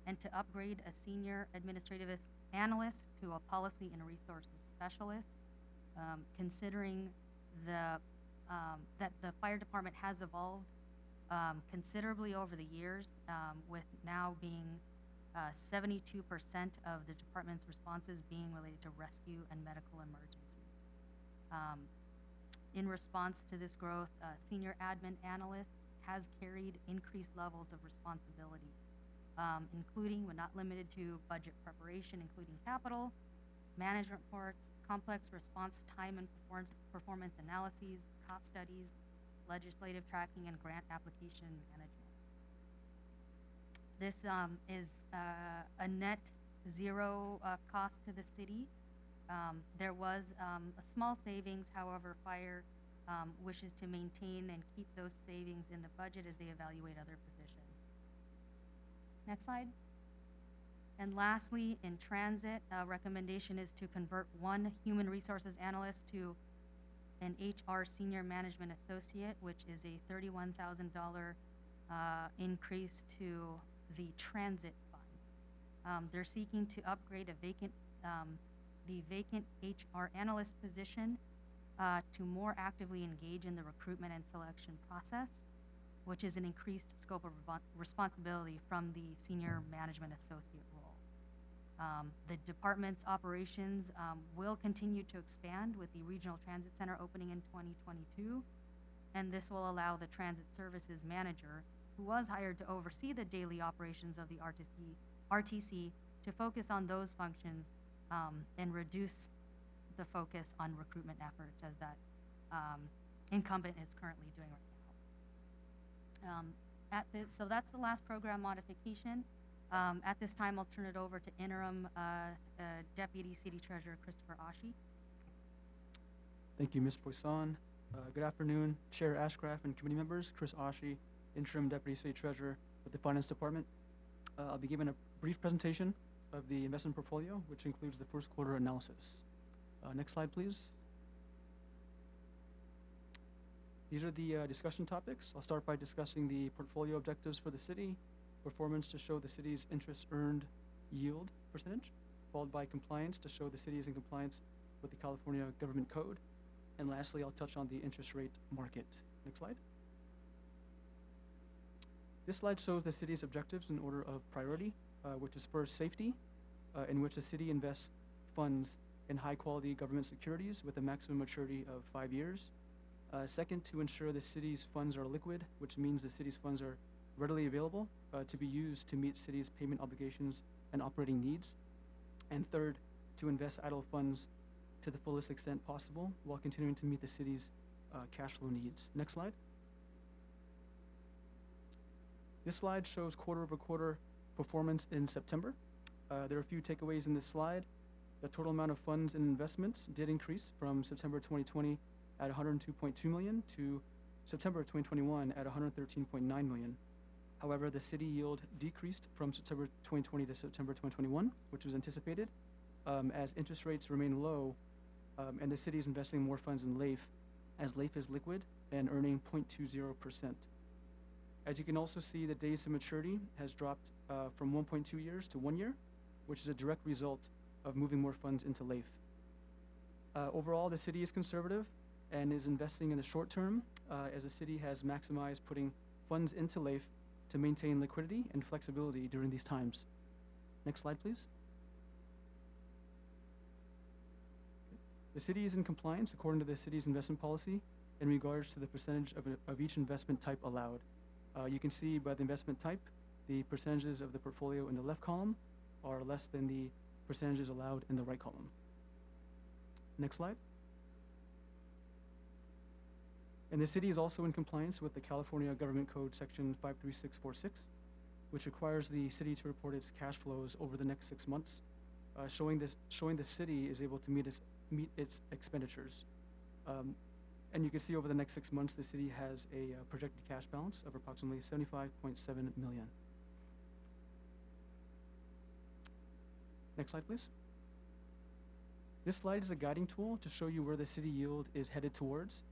and to upgrade a senior administrative analyst to a policy and resources specialist. Um, considering the, um, that the fire department has evolved, um, considerably over the years, um, with now being, uh, seventy-two percent of the department's responses being related to rescue and medical emergency. In response to this growth, uh, senior admin analyst has carried increased levels of responsibility, um, including but not limited to budget preparation, including capital, management reports, complex response time and perform- performance analyses, cost studies, legislative tracking, and grant application management. This um, is uh, a net zero uh, cost to the city. Um, there was um, a small savings, however, fire um, wishes to maintain and keep those savings in the budget as they evaluate other positions. Next slide. And lastly, in transit, a recommendation is to convert one human resources analyst to an HR senior management associate, which is a thirty-one thousand dollar uh, increase to the transit fund. Um, they're seeking to upgrade a vacant, um, the vacant HR analyst position uh, to more actively engage in the recruitment and selection process, which is an increased scope of responsibility from the senior management associate role. Um, the department's operations um, will continue to expand with the regional transit center opening in 2022, and this will allow the transit services manager, who was hired to oversee the daily operations of the RTC, RTC to focus on those functions um, and reduce the focus on recruitment efforts as that um, incumbent is currently doing right now. Um, at this, so that's the last program modification. Um, at this time, I'll turn it over to interim uh, uh, Deputy City Treasurer Christopher Ashi. Thank you, Ms. Poisson. Uh, Good afternoon, Chair Ashcraft and committee members. Chris Ashi, Interim Deputy City Treasurer with the Finance Department. Uh, I'll be giving a brief presentation of the investment portfolio, which includes the first quarter analysis. Uh, Next slide, please. These are the uh, discussion topics. I'll start by discussing the portfolio objectives for the city, performance to show the city's interest earned yield percentage, followed by compliance to show the city is in compliance with the California Government Code. And lastly, I'll touch on the interest rate market. Next slide. This slide shows the city's objectives in order of priority, which is first safety, uh, in which the city invests funds in high-quality government securities with a maximum maturity of five years. Uh, second, to ensure the city's funds are liquid, which means the city's funds are readily available uh, to be used to meet city's payment obligations and operating needs. And third, to invest idle funds to the fullest extent possible while continuing to meet the city's uh, cash flow needs. Next slide. This slide shows quarter over quarter performance in September. Uh, there are a few takeaways in this slide. The total amount of funds and investments did increase from September 2020 at 102.2 million to September 2021 at 113.9 million. However, the city yield decreased from September 2020 to September 2021, which was anticipated, um, as interest rates remain low, um, and the city is investing more funds in LAIF, as LAIF is liquid and earning 0.20%. As you can also see, the days to maturity has dropped uh, from 1.2 years to one year, which is a direct result of moving more funds into LAIF. Uh, overall, the city is conservative and is investing in the short term, uh, as the city has maximized putting funds into LAIF to maintain liquidity and flexibility during these times. Next slide, please. The city is in compliance according to the city's investment policy in regards to the percentage of, of each investment type allowed. Uh, you can see by the investment type, the percentages of the portfolio in the left column are less than the percentages allowed in the right column. Next slide. And the city is also in compliance with the California Government Code Section 53646, which requires the city to report its cash flows over the next six months, uh, showing this showing the city is able to meet its meet its expenditures. Um, and you can see over the next six months, the city has a uh, projected cash balance of approximately 75.7 million. Next slide, please. This slide is a guiding tool to show you where the city yield is headed towards.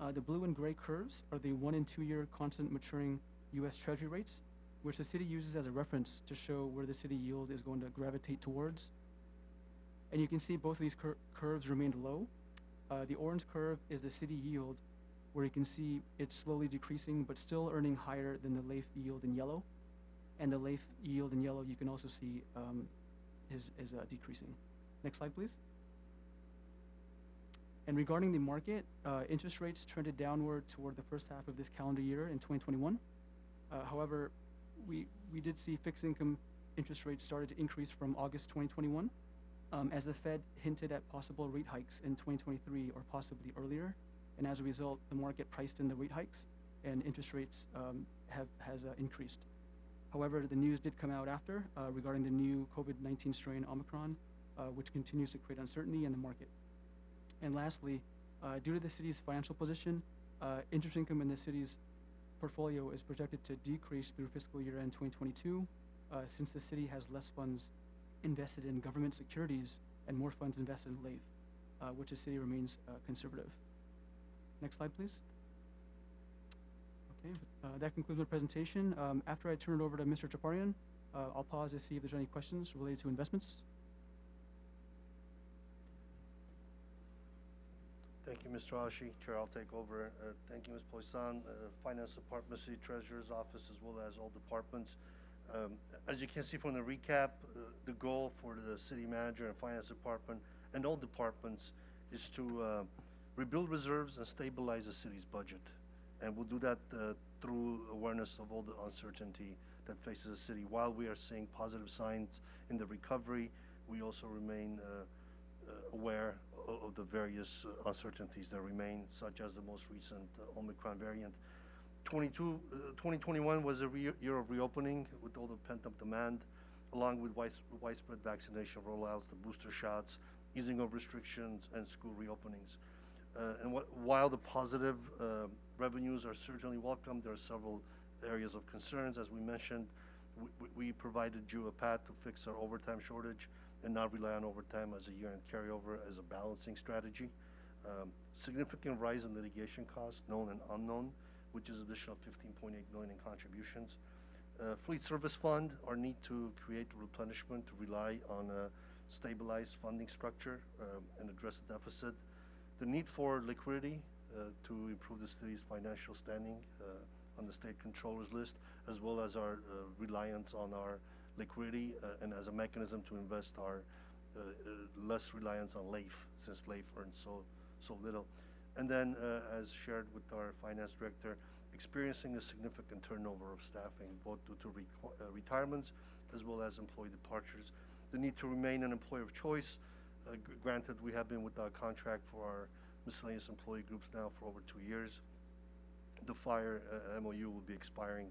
Uh, the blue and gray curves are the one and two year constant maturing U.S. Treasury rates, which the city uses as a reference to show where the city yield is going to gravitate towards. And you can see both of these cur- curves remained low. Uh, the orange curve is the city yield, where you can see it's slowly decreasing, but still earning higher than the LAIF yield in yellow. And the LAIF yield in yellow, you can also see um, is, is uh, decreasing. Next slide, please. And regarding the market, uh, interest rates trended downward toward the first half of this calendar year in 2021. Uh, however, we, we did see fixed income interest rates started to increase from August 2021 um, as the Fed hinted at possible rate hikes in 2023 or possibly earlier. And as a result, the market priced in the rate hikes and interest rates um, have, has uh, increased. However, the news did come out after uh, regarding the new COVID-19 strain Omicron, uh, which continues to create uncertainty in the market. And lastly, uh, due to the city's financial position, uh, interest income in the city's portfolio is projected to decrease through fiscal year end 2022, uh, since the city has less funds invested in government securities and more funds invested in LAIF, uh, which the city remains uh, conservative. Next slide, please. Okay, uh, that concludes my presentation. Um, after I turn it over to Mr. Chaparyan, uh, I'll pause to see if there's any questions related to investments. Thank you, Mr. Ashi. Chair, I'll take over. Uh, Thank you, Ms. Poisson, Finance Department, City Treasurer's Office, as well as all departments. Um, As you can see from the recap, uh, the goal for the city manager and finance department and all departments is to uh, rebuild reserves and stabilize the city's budget. And we'll do that uh, through awareness of all the uncertainty that faces the city. While we are seeing positive signs in the recovery, we also remain uh, uh, aware o- of the various uh, uncertainties that remain, such as the most recent Omicron variant. 22, uh, 2021 was a year of reopening with all the pent-up demand, along with widespread vaccination rollouts, the booster shots, easing of restrictions, and school reopenings. Uh, and what, while the positive uh, revenues are certainly welcome, there are several areas of concerns. As we mentioned, we, we- we provided you a path to fix our overtime shortage and not rely on overtime as a year-end carryover as a balancing strategy. Um, significant rise in litigation costs, known and unknown, which is additional 15.8 million in contributions. Uh, Fleet Service Fund, our need to create replenishment to rely on a stabilized funding structure um, and address the deficit. The need for liquidity uh, to improve the city's financial standing uh, on the state controller's list, as well as our uh, reliance on our liquidity and as a mechanism to invest our less reliance on LAIF, since LAIF earns so, so little. And then, uh, as shared with our finance director, experiencing a significant turnover of staffing, both due to uh, retirements as well as employee departures. The need to remain an employer of choice. Uh, granted, we have been with our contract for our miscellaneous employee groups now for over two years. The fire uh, MOU will be expiring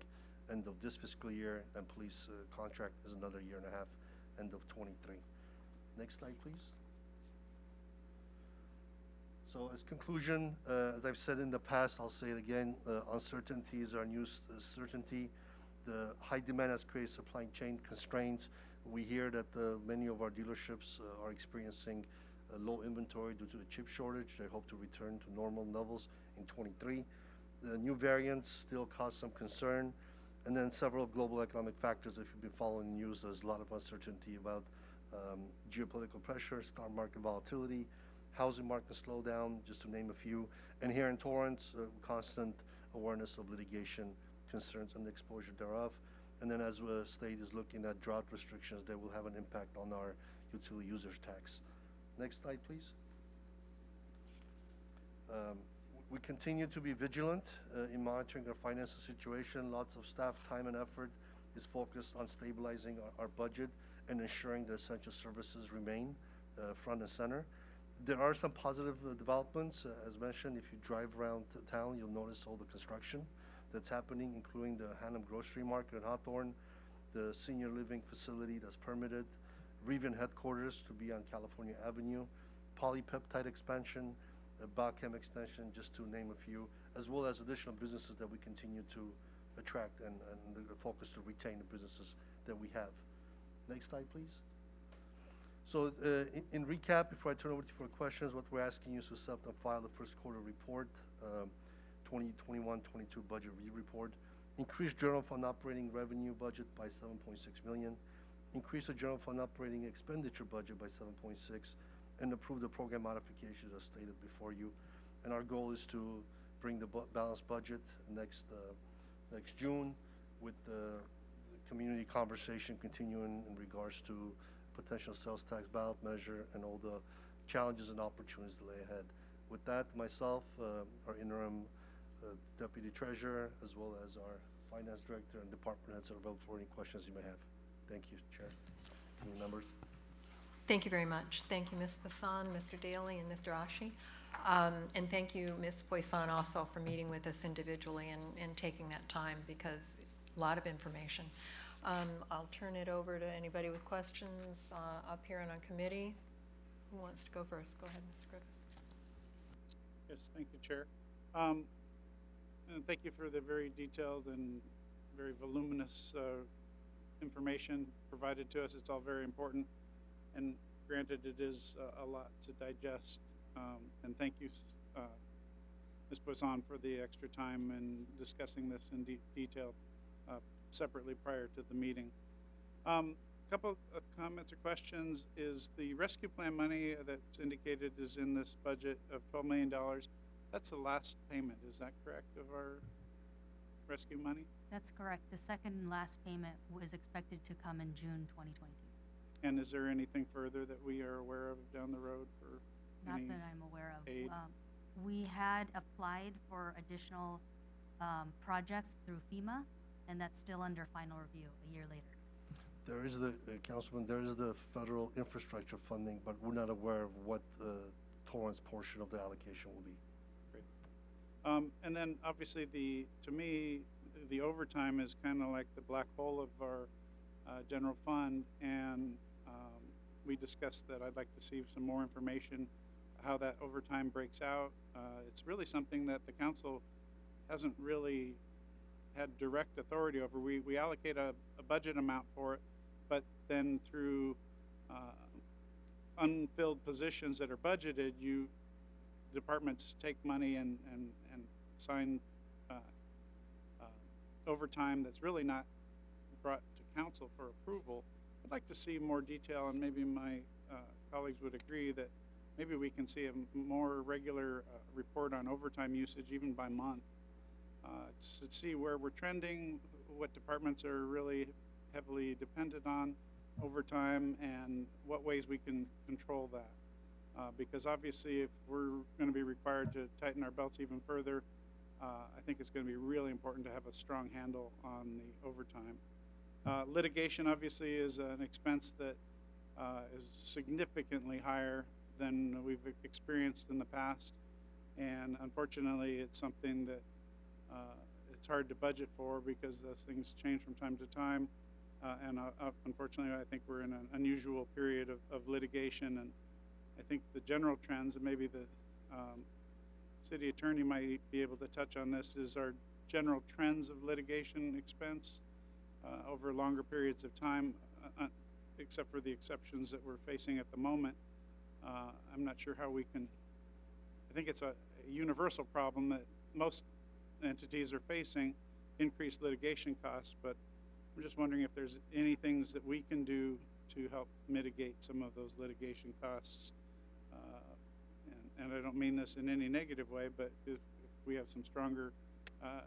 end of this fiscal year, and police uh, contract is another year and a half, end of '23. Next slide, please. So as conclusion, uh, as I've said in the past, I'll say it again, uh, uncertainty is our new uh, certainty. The high demand has created supply chain constraints. We hear that uh, many of our dealerships uh, are experiencing low inventory due to the chip shortage. They hope to return to normal levels in '23. The new variants still cause some concern. And then several global economic factors, if you've been following the news, there's a lot of uncertainty about um, geopolitical pressure, stock market volatility, housing market slowdown, just to name a few. And here in Torrance, uh, constant awareness of litigation concerns and the exposure thereof. And then as the state is looking at drought restrictions, that will have an impact on our utility users tax. Next slide, please. Um, we continue to be vigilant uh, in monitoring our financial situation. Lots of staff time and effort is focused on stabilizing our, our budget and ensuring the essential services remain uh, front and center. There are some positive uh, developments. Uh, As mentioned, if you drive around town, you'll notice all the construction that's happening, including the Hannum Grocery Market in Hawthorne, the senior living facility that's permitted, Rivian headquarters to be on California Avenue, polypeptide expansion, uh, Bachem extension, just to name a few, as well as additional businesses that we continue to attract and, and the focus to retain the businesses that we have. Next slide, please. So, uh, in, in recap, before I turn over to you for questions, what we're asking you is to accept and file the first quarter report, um, 2021-22 budget review report, increase general fund operating revenue budget by 7.6 million, increase the general fund operating expenditure budget by 7.6, and approve the program modifications as stated before you. And our goal is to bring the bu- balanced budget next, uh, next June with the community conversation continuing in regards to potential sales tax ballot measure and all the challenges and opportunities that lay ahead. With that, myself, uh, our interim uh, deputy treasurer, as well as our finance director and department heads are available for any questions you may have. Thank you, Chair. Any members? Thank you very much. Thank you, Ms. Poisson, Mr. Daly, and Mr. Ashi. Um, And thank you, Ms. Poisson, also for meeting with us individually and, and taking that time, because a lot of information. Um, I'll turn it over to anybody with questions uh, up here and on committee. Who wants to go first? Go ahead, Mr. Griffiths. Yes, thank you, Chair. Um, and thank you for the very detailed and very voluminous, uh, information provided to us. It's all very important. And granted, it is a, a lot to digest. Um, and thank you, uh, Ms. Poisson, for the extra time and discussing this in de- detail, uh, separately prior to the meeting. Um, couple of comments or questions is the rescue plan money that's indicated is in this budget of twelve million dollars. That's the last payment, is that correct, of our rescue money? That's correct. The second and last payment was expected to come in June 2022. And is there anything further that we are aware of down the road for Not that I'm aware of. Um, We had applied for additional um, projects through FEMA, and that's still under final review a year later. There is the, uh, Councilman, there is the federal infrastructure funding, but we're not aware of what uh, Torrance portion of the allocation will be. Um, and then obviously the, to me, the overtime is kind of like the black hole of our, uh, general fund. And, um, we discussed that I'd like to see some more information, how that overtime breaks out. Uh, it's really something that the council hasn't really had direct authority over. We, we allocate a, a budget amount for it, but then through, uh, unfilled positions that are budgeted, you, departments take money and, and, and sign uh, uh, overtime that's really not brought to council for approval. I'd like to see more detail, and maybe my uh, colleagues would agree that maybe we can see a more regular uh, report on overtime usage, even by month, to see where we're trending, what departments are really heavily dependent on overtime, and what ways we can control that. Uh, because obviously, if we're going to be required to tighten our belts even further, uh, I think it's going to be really important to have a strong handle on the overtime. Uh, litigation obviously is an expense that uh, is significantly higher than we've experienced in the past, and unfortunately, it's something that uh, it's hard to budget for because those things change from time to time. Uh, and uh, uh, unfortunately, I think we're in an unusual period of, of litigation, and I think the general trends, and maybe the um, city attorney might be able to touch on this, is our general trends of litigation expense uh, over longer periods of time, except for the exceptions that we're facing at the moment. I'm not sure how we can. I think it's a, a universal problem that most entities are facing increased litigation costs, but I'm just wondering if there's any things that we can do to help mitigate some of those litigation costs. Uh, and, and I don't mean this in any negative way, but if, if we have some stronger uh,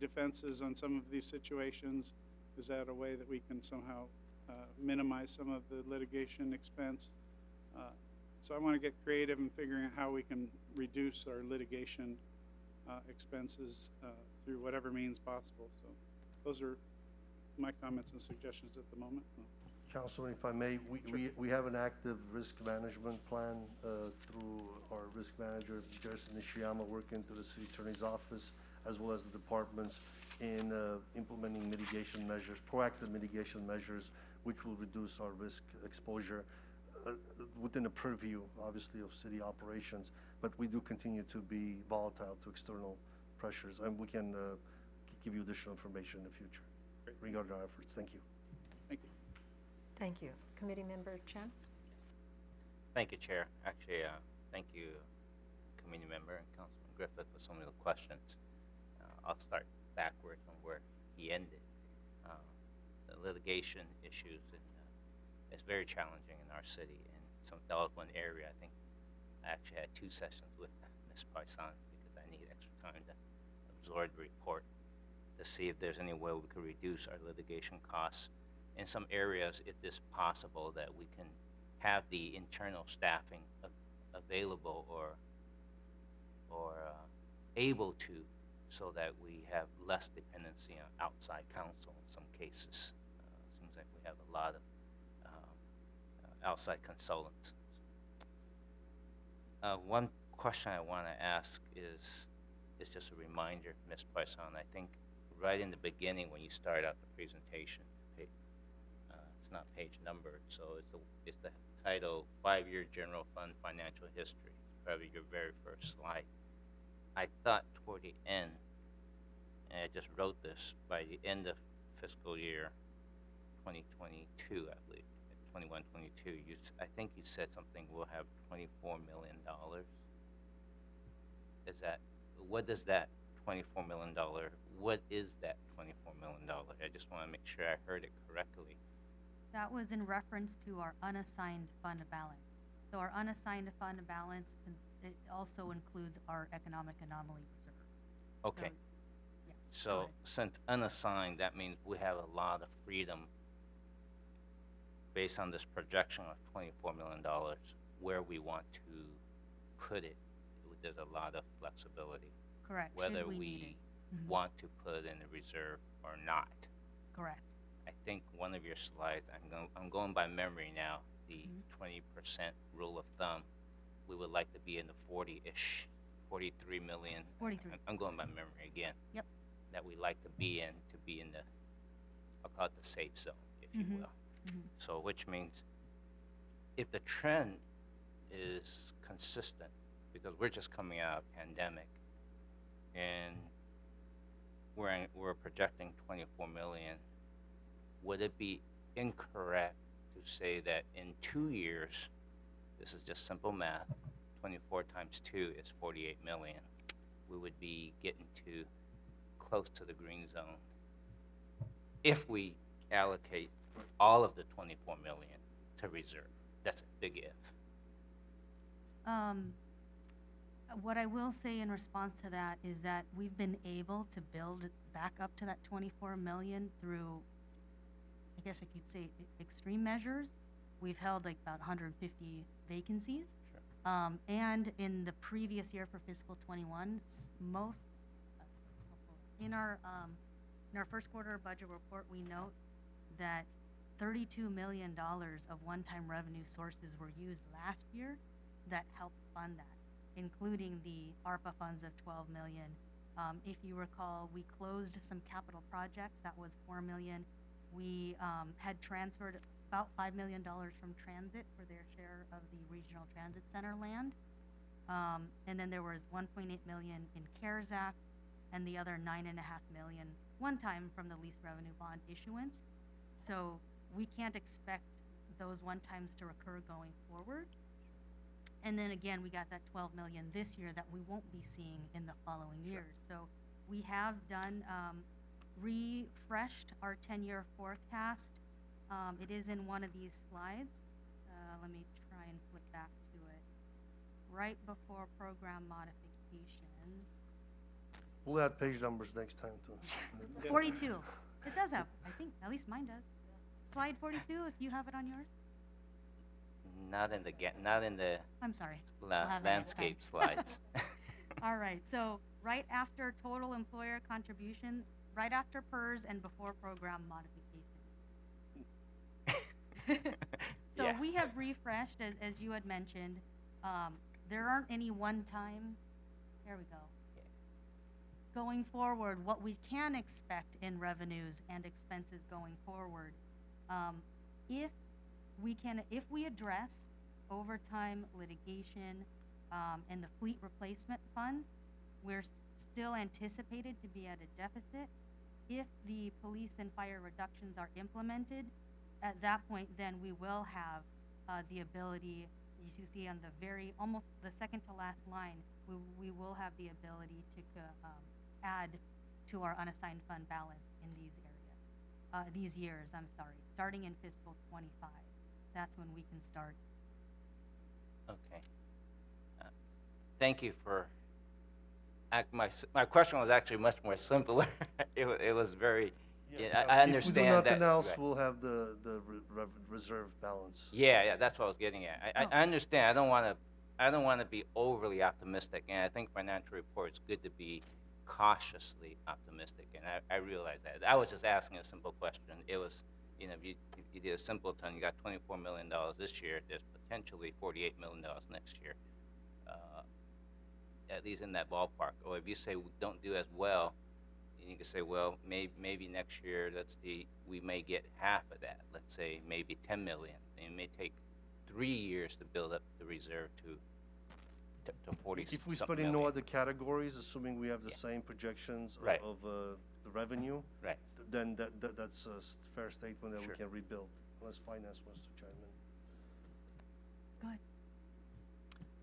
defenses on some of these situations, is that a way that we can somehow uh, minimize some of the litigation expense? Uh, so I want to get creative in figuring out how we can reduce our litigation uh, expenses uh, through whatever means possible. So those are my comments and suggestions at the moment. Councilman, if I may, we, we, we have an active risk management plan, uh, through our risk manager, Jason Nishiyama, working through the city attorney's office, as well as the departments in, uh, implementing mitigation measures, proactive mitigation measures, which will reduce our risk exposure, uh, within the purview, obviously, of city operations. But we do continue to be volatile to external pressures, and we can, uh, give you additional information in the future Great. regarding our efforts. Thank you. Thank you. Thank you. Committee Member Chen? Thank you, Chair. Actually, uh, thank you, Committee Member and Councilman Griffith for some of the questions. Uh, I'll start backwards from where he ended. Uh, The litigation issues, and uh, it's very challenging in our city. And some, that was one area, I think, I actually had two sessions with Ms. Poisson because I need extra time to absorb the report to see if there's any way we could reduce our litigation costs. In some areas, it is possible that we can have the internal staffing available or, or uh, able to, so that we have less dependency on outside counsel in some cases. Uh, Seems like we have a lot of um, uh, outside consultants. Uh, One question I want to ask is, is just a reminder, Ms. Poisson, I think right in the beginning, when you start out the presentation, uh, it's not page numbered, so it's the, it's the title, Five-Year General Fund Financial History, probably your very first slide. I thought toward the end, and I just wrote this, by the end of fiscal year 2022, I believe, 21, 22, you, s- I think you said something, we'll have 24 million dollars. Is that, what does that 24 million dollar, what is that 24 million dollar? I just want to make sure I heard it correctly. That was in reference to our unassigned fund balance. So our unassigned fund balance, it also includes our economic anomaly reserve. Okay. So, yeah, go So ahead. since unassigned, that means we have a lot of freedom based on this projection of twenty-four million dollars, where we want to put it. There's a lot of flexibility, Correct, whether should we we it. Mhm. want to put in a reserve or not. Correct. I think one of your slides, I'm going, I'm going by memory now, the Mhm. twenty percent rule of thumb, we would like to be in the forty-ish, forty-three million. 43. I'm- I'm going by memory again. Yep. That we like to be in, to be in the, I'll call it the safe zone, if you Mhm. will. So, which means if the trend is consistent, because we're just coming out of pandemic, and we're, in- we're projecting twenty-four million, would it be incorrect to say that in two years, this is just simple math, twenty-four times two is forty-eight million, we would be getting to close to the green zone. If we allocate all of the twenty-four million to reserve. That's a big if. Um, uh, what I will say in response to that is that we've been able to build back up to that twenty-four million through, I guess I could say, extreme measures. We've held like about hundred and fifty vacancies. Sure. Um, and in the previous year for fiscal twenty-one, most, in our, um, in our first quarter budget report, we note that thirty-two million dollars of one-time revenue sources were used last year that helped fund that, including the ARPA funds of twelve million. Um, if you recall, we closed some capital projects, that was four million. We, um, had transferred about five million dollars from transit for their share of the regional transit center land. Um, and then there was one point eight million in CARES Act, and the other nine and a half million one-time from the lease revenue bond issuance. So we can't expect those one-times to recur going forward. And then again, we got that twelve million this year that we won't be seeing in the following years. So we have done, um, refreshed our ten-year forecast. Um, it is in one of these slides. Uh, let me try and flip back to it. Right before program modifications. We'll add page numbers next time too. Forty-two. It does have, I think, at least mine does. Slide forty-two, if you have it on yours. Not in the, not in the I'm sorry. la- have that next time. landscape slides. All right, so right after total employer contribution, right after PERS and before program modification. So yeah. we have refreshed, as, as you had mentioned, um, there aren't any one-time, there we go. Going forward, what we can expect in revenues and expenses going forward, um, if we can, if we address overtime litigation, um, and the fleet replacement fund, we're still anticipated to be at a deficit. If the police and fire reductions are implemented, at that point, then we will have, uh, the ability, you see- see on the very, almost the second to last line, we, we will have the ability to, um, add to our unassigned fund balance in these areas, uh, these years, I'm sorry, starting in fiscal twenty-five. That's when we can start. Okay. Uh, Thank you for, act, my, my question was actually much more simpler. It wa, it was very, Yes, yeah, yes. I, I If we do that. nothing else, right. we'll have the, the re- reserve balance. Yeah, yeah, that's what I was getting at. I, Oh. I, I understand. I don't want to, I don't want to be overly optimistic, and I think financial report is good to be cautiously optimistic, and I, I realize that. I was just asking a simple question. It was, you know, if you, if you did a simpleton, you got twenty-four million dollars this year. There's potentially forty-eight million dollars next year. Uh, at least in that ballpark. Or if you say we don't do as well, you can say, well, may, maybe next year, let's the, we may get half of that. Let's say maybe 10 million. And it may take three years to build up the reserve to, to, to 40 If we spend in no other categories, assuming we have the Yeah. same projections Right. of, uh, the revenue, Right. Th- then that, that, that's a fair statement that we can rebuild, unless finance wants to chime in. Go ahead.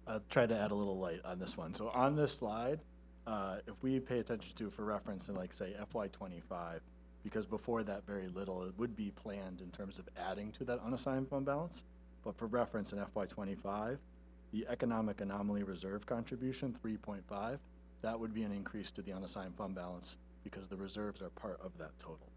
I'll try to add a little light on this one. So on this slide, uh, if we pay attention to, for reference in like, say, FY twenty-five, because before that very little, it would be planned in terms of adding to that unassigned fund balance. But for reference in FY twenty-five, the economic anomaly reserve contribution, three point five, that would be an increase to the unassigned fund balance because the reserves are part of that total.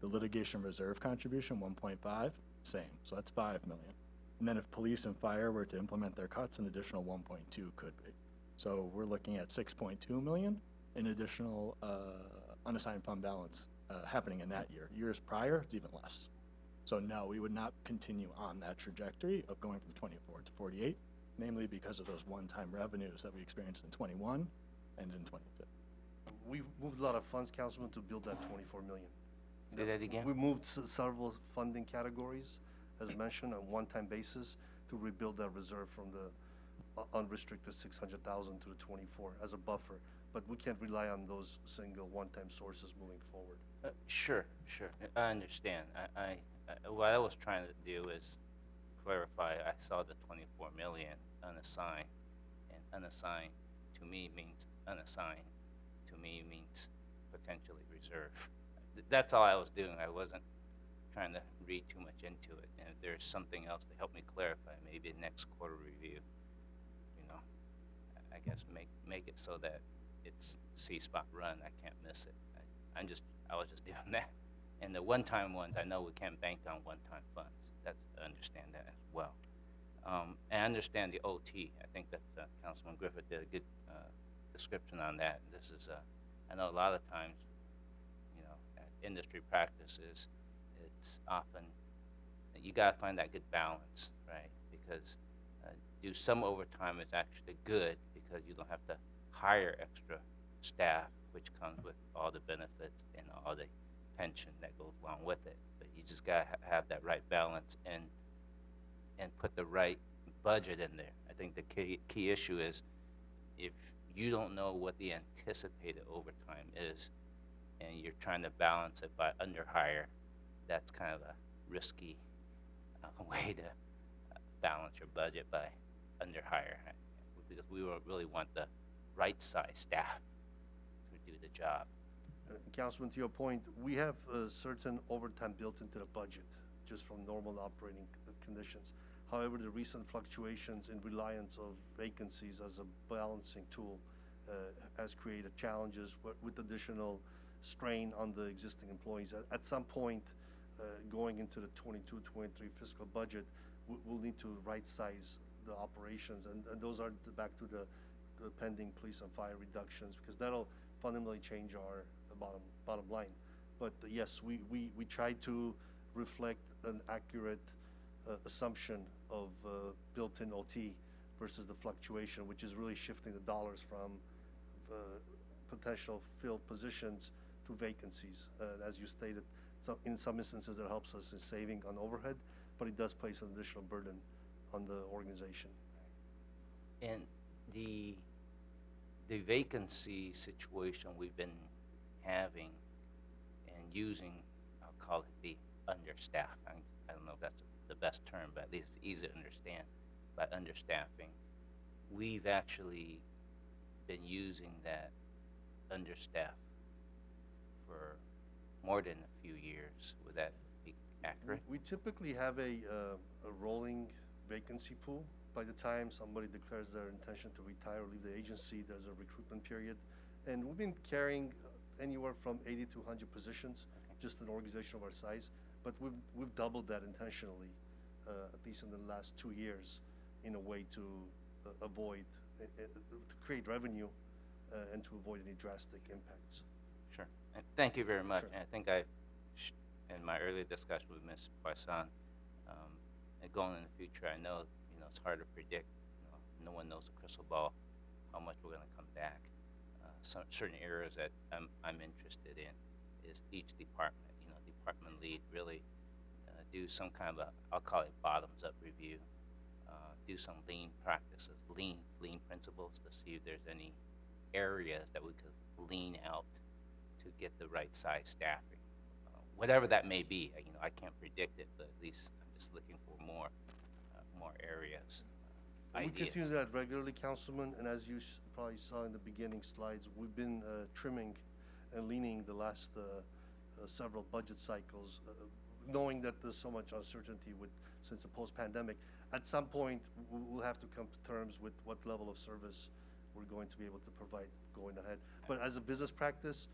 The litigation reserve contribution, one point five, same, so that's five million. And then if police and fire were to implement their cuts, an additional one point two could be. So we're looking at six point two million in additional, uh, unassigned fund balance, uh, happening in that year. Years prior, it's even less. So no, we would not continue on that trajectory of going from twenty-four to forty-eight, namely because of those one-time revenues that we experienced in twenty-one and in twenty-two. We moved a lot of funds, Councilman, to build that twenty-four million. Say that again? We moved s- several funding categories, as mentioned, on one-time basis to rebuild that reserve from the u- unrestricted six hundred thousand to the twenty-four as a buffer. But we can't rely on those single one-time sources moving forward. Uh, sure, sure. I understand. I, I, I, what I was trying to do is clarify. I saw the 24 million unassigned, and unassigned to me means unassigned. To me means potentially reserve. That's all I was doing. I wasn't trying to read too much into it. And if there's something else to help me clarify, maybe next quarter review, you know, I- guess make make it so that it's C spot run. I can't miss it. I, I'm just I was just doing that. And the one-time ones, I know we can't bank on one-time funds. That's I understand that as well. Um, and I understand the OT. I think that uh, Councilman Griffith did a good description on that. This is uh, I know a lot of times, you know, industry practices, it's often you got to find that good balance, right? Because uh, do some overtime is actually good because you don't have to hire extra staff, which comes with all the benefits and all the pension that goes along with it. But you just got to ha- have that right balance and and put the right budget in there. I think the key key issue is if you don't know what the anticipated overtime is, and you're trying to balance it by underhire, that's kind of a risky uh, way to uh, balance your budget by underhire, uh, because we really want the right size staff to do the job. Uh, Councilman, to your point, we have uh, certain overtime built into the budget, just from normal operating conditions. However, the recent fluctuations in reliance of vacancies as a balancing tool uh, has created challenges with additional strain on the existing employees. At- some point, uh, going into the 22, 23 fiscal budget, we- we'll need to right-size the operations, and and those are the- back to the the pending police and fire reductions, because that'll fundamentally change our bottom, bottom line. But yes, we, we, we try to reflect an accurate uh, assumption of uh, built-in OT versus the fluctuation, which is really shifting the dollars from uh, potential filled positions to vacancies. Uh, As you stated, so in some instances, it helps us in saving on overhead, but it does place an additional burden on the organization. And the, the vacancy situation we've been having and using, I'll call it the understaff. I, I don't know if that's the best term, but at least it's easy to understand. By understaffing, we've actually been using that understaff for more than a few years. Would that be accurate? We typically have a, uh, a rolling vacancy pool. By the time somebody declares their intention to retire or leave the agency, there's a recruitment period. And we've been carrying uh, anywhere from 80 to 100 positions, just an organization of our size. But we've, we've doubled that intentionally, at least in the last two years, in a way to uh, avoid, uh, uh, to create revenue uh, and to avoid any drastic impacts. Sure. And thank you very much. Sure. I think I, in my earlier discussion with Ms. Poisson, um, and going in the future, I know, you know, it's hard to predict. You know, no one knows the crystal ball, how much we're gonna come back. Uh, some certain areas that I'm, I'm interested in is each department, you know, department lead really, uh, do some kind of a, I'll call it bottoms-up review. Uh, do some lean practices, lean, lean principles to see if there's any areas that we could lean out to get the right size staffing. Uh, whatever that may be, uh, you know, I can't predict it, but at least I'm just looking for more, uh, more areas, uh, We continue that regularly, Councilman, and as you probably saw in the beginning slides, we've been uh, trimming and leaning the last uh, uh, several budget cycles, uh, knowing that there's so much uncertainty with, since the post-pandemic. At some point, we'll have to come to terms with what level of service we're going to be able to provide going ahead. But as a business practice,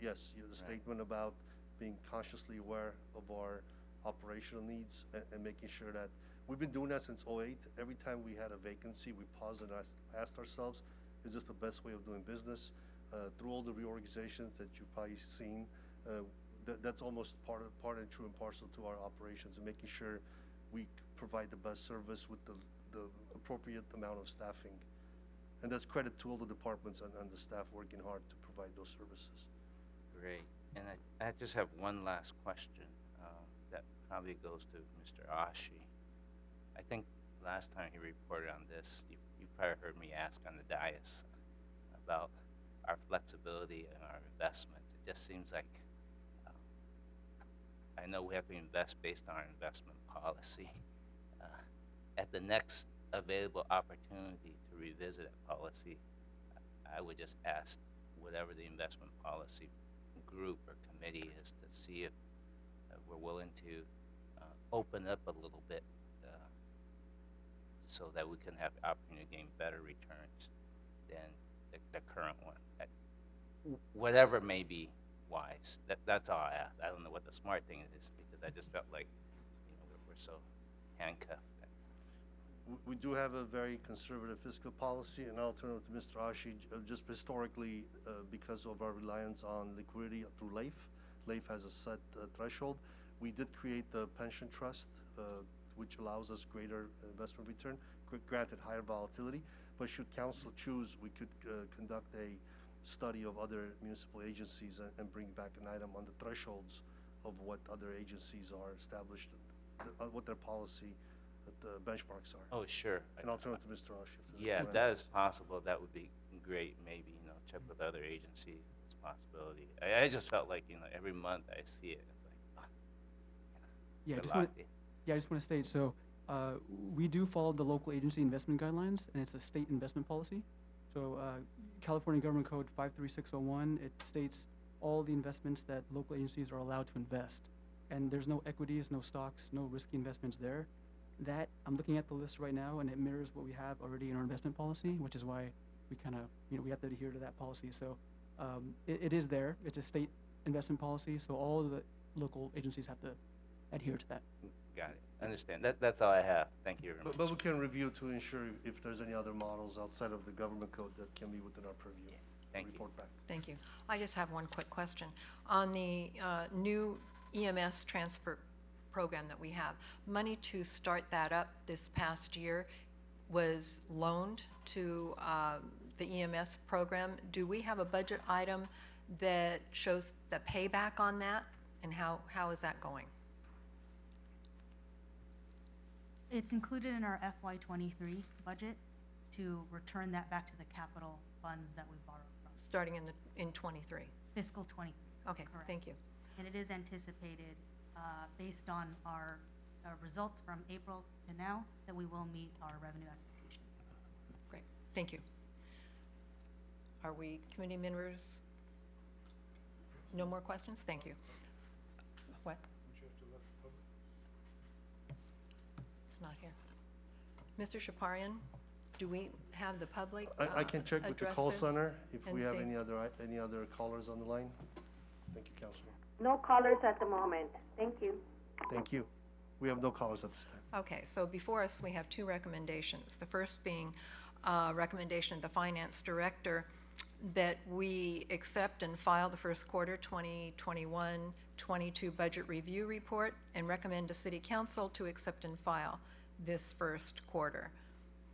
yes, the Right. statement about being consciously aware of our operational needs and, and making sure that, we've been doing that since '08. Every time we had a vacancy, we paused and asked, asked ourselves, is this the best way of doing business? Uh, through all the reorganizations that you've probably seen, uh, that, that's almost part of, part and true and parcel to our operations and making sure we provide the best service with the, the appropriate amount of staffing. And that's credit to all the departments and, and the staff working hard to provide those services. Great. And I, I just have one last question, um, that probably goes to Mr. Ashi. I think last time he reported on this, you, you probably heard me ask on the dais about our flexibility and our investments. It just seems like, I know we have to invest based on our investment policy. Uh, At the next available opportunity to revisit that policy, I- would just ask whatever the investment policy group or committee is to see if uh, we're willing to uh, open up a little bit uh, so that we can have the opportunity to gain better returns than the, the current one. Whatever may be wise. That, that's all I ask. I don't know what the smart thing is because I just felt like, you know, we're, we're so handcuffed. We- We do have a very conservative fiscal policy, and I'll turn it to Mr. Ashi, uh, just historically, uh, because of our reliance on liquidity through LAIF. LAIF has a set uh, threshold. We did create the pension trust, uh, which allows us greater investment return, granted higher volatility. But should council choose, we could uh, conduct a study of other municipal agencies and- and bring back an item on the thresholds of what other agencies are established, uh, what their policy, uh, the benchmarks are. Oh, sure. I- And I'll turn it to Mr. Ashi. if there's Yeah, if that is possible, that would be great, maybe, you know, check with other agencies, it's a possibility. I, I just felt like, you know, every month I see it, it's like, ah, Yeah, I a just lot. want, yeah, I just want to state, so, uh, we do follow the local agency investment guidelines, and it's a state investment policy. So, uh, California Government Code five three six oh one, it states all the investments that local agencies are allowed to invest. And there's no equities, no stocks, no risky investments there. That, I'm looking at the list right now, and it mirrors what we have already in our investment policy, which is why we kind of, you know, we have to adhere to that policy. So, um, it, it is there, it's a state investment policy, so all the local agencies have to adhere to that. Got it, understand, that, that's all I have, thank you very much. But, but we can review to ensure if there's any other models outside of the government code that can be within our purview. Yeah. Thank you. Report back. Thank you. I just have one quick question. On the uh, new EMS transfer program that we have. Money to start that up this past year was loaned to um, the EMS program. Do we have a budget item that shows the payback on that? And how, how is that going? It's included in our FY twenty-three budget to return that back to the capital funds that we borrowed from Starting in the, in '23? fiscal twenty. Okay, Correct. thank you. And it is anticipated, uh, based on our, uh, results from April to now, that we will meet our revenue expectation. Great, thank you. Are we, committee members? No more questions? Thank you. What? Not here. Mr. Chaparyan, do we have the public I, I uh, can check with the call center if we have see? any other, any other callers on the line. Thank you, Councilman. No callers at the moment. Thank you. Thank you. We have no callers at this time. Okay, so before us, we have two recommendations. The first being uh recommendation of the finance director that we accept and file the first quarter 2021-22 budget review report and recommend to city council to accept and file this first quarter.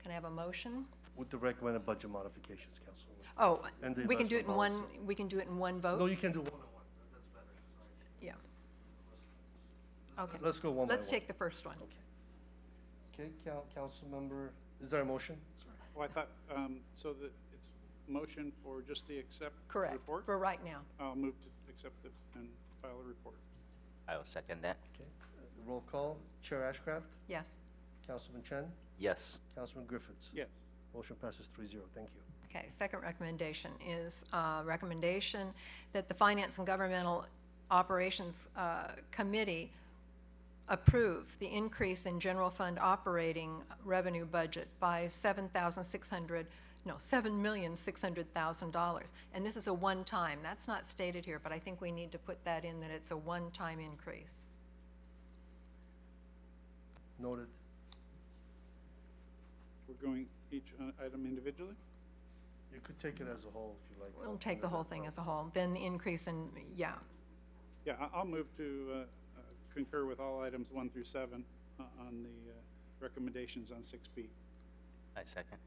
Can I have a motion? With the recommended budget modifications, Councilman. Oh, And the we can do it in investment one, policy. we can do it in one vote? No, you can do one on one. That's better. Sorry. Yeah. Okay. Let's go one by Let's one. take the first one. Okay. Okay, Coun- Councilmember, is there a motion? Sorry. Well, I thought, um, so that it's motion for just the accept Correct, report? for right now. I'll move to accept it and file a report. I will second that. Okay, uh, roll call. Chair Ashcroft, Yes. Councilman Chen, Yes. Councilman Griffiths. Yes. Motion passes three zero. Thank you. Okay, second recommendation is uh, recommendation that the Finance and Governmental Operations uh, Committee approve the increase in general fund operating revenue budget by seven thousand six hundred, no, seven million six hundred thousand dollars. And this is a one-time, that's not stated here, but I think we need to put that in, that it's a one-time increase. Noted. We're going each uh, item individually? You could take it as a whole if you like. We'll take the whole thing as a whole, then the increase in, yeah, Yeah, I- I'll move to uh, uh, concur with all items one through seven uh, on the uh, recommendations on six B. I second.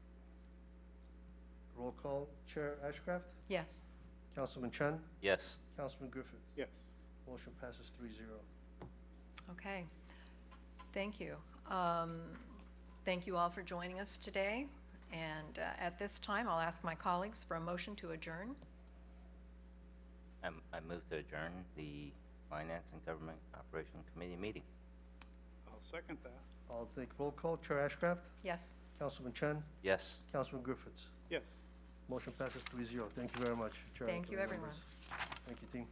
Roll call. Chair Ashcroft, yes. Councilman Chen, Yes. Councilman Griffiths. Yes. Motion passes three zero. Okay, thank you. Um, Thank you all for joining us today, and uh, at this time, I'll ask my colleagues for a motion to adjourn. I'm, I move to adjourn the Finance and Government Operation Committee meeting. I'll second that. I'll take roll call. Chair Ashcroft, Yes, Councilman Chen, Yes. Councilman Griffiths. Yes. Motion passes 3-0. Thank you very much, Chair. and Thank you, committee everyone. members. Thank you, team.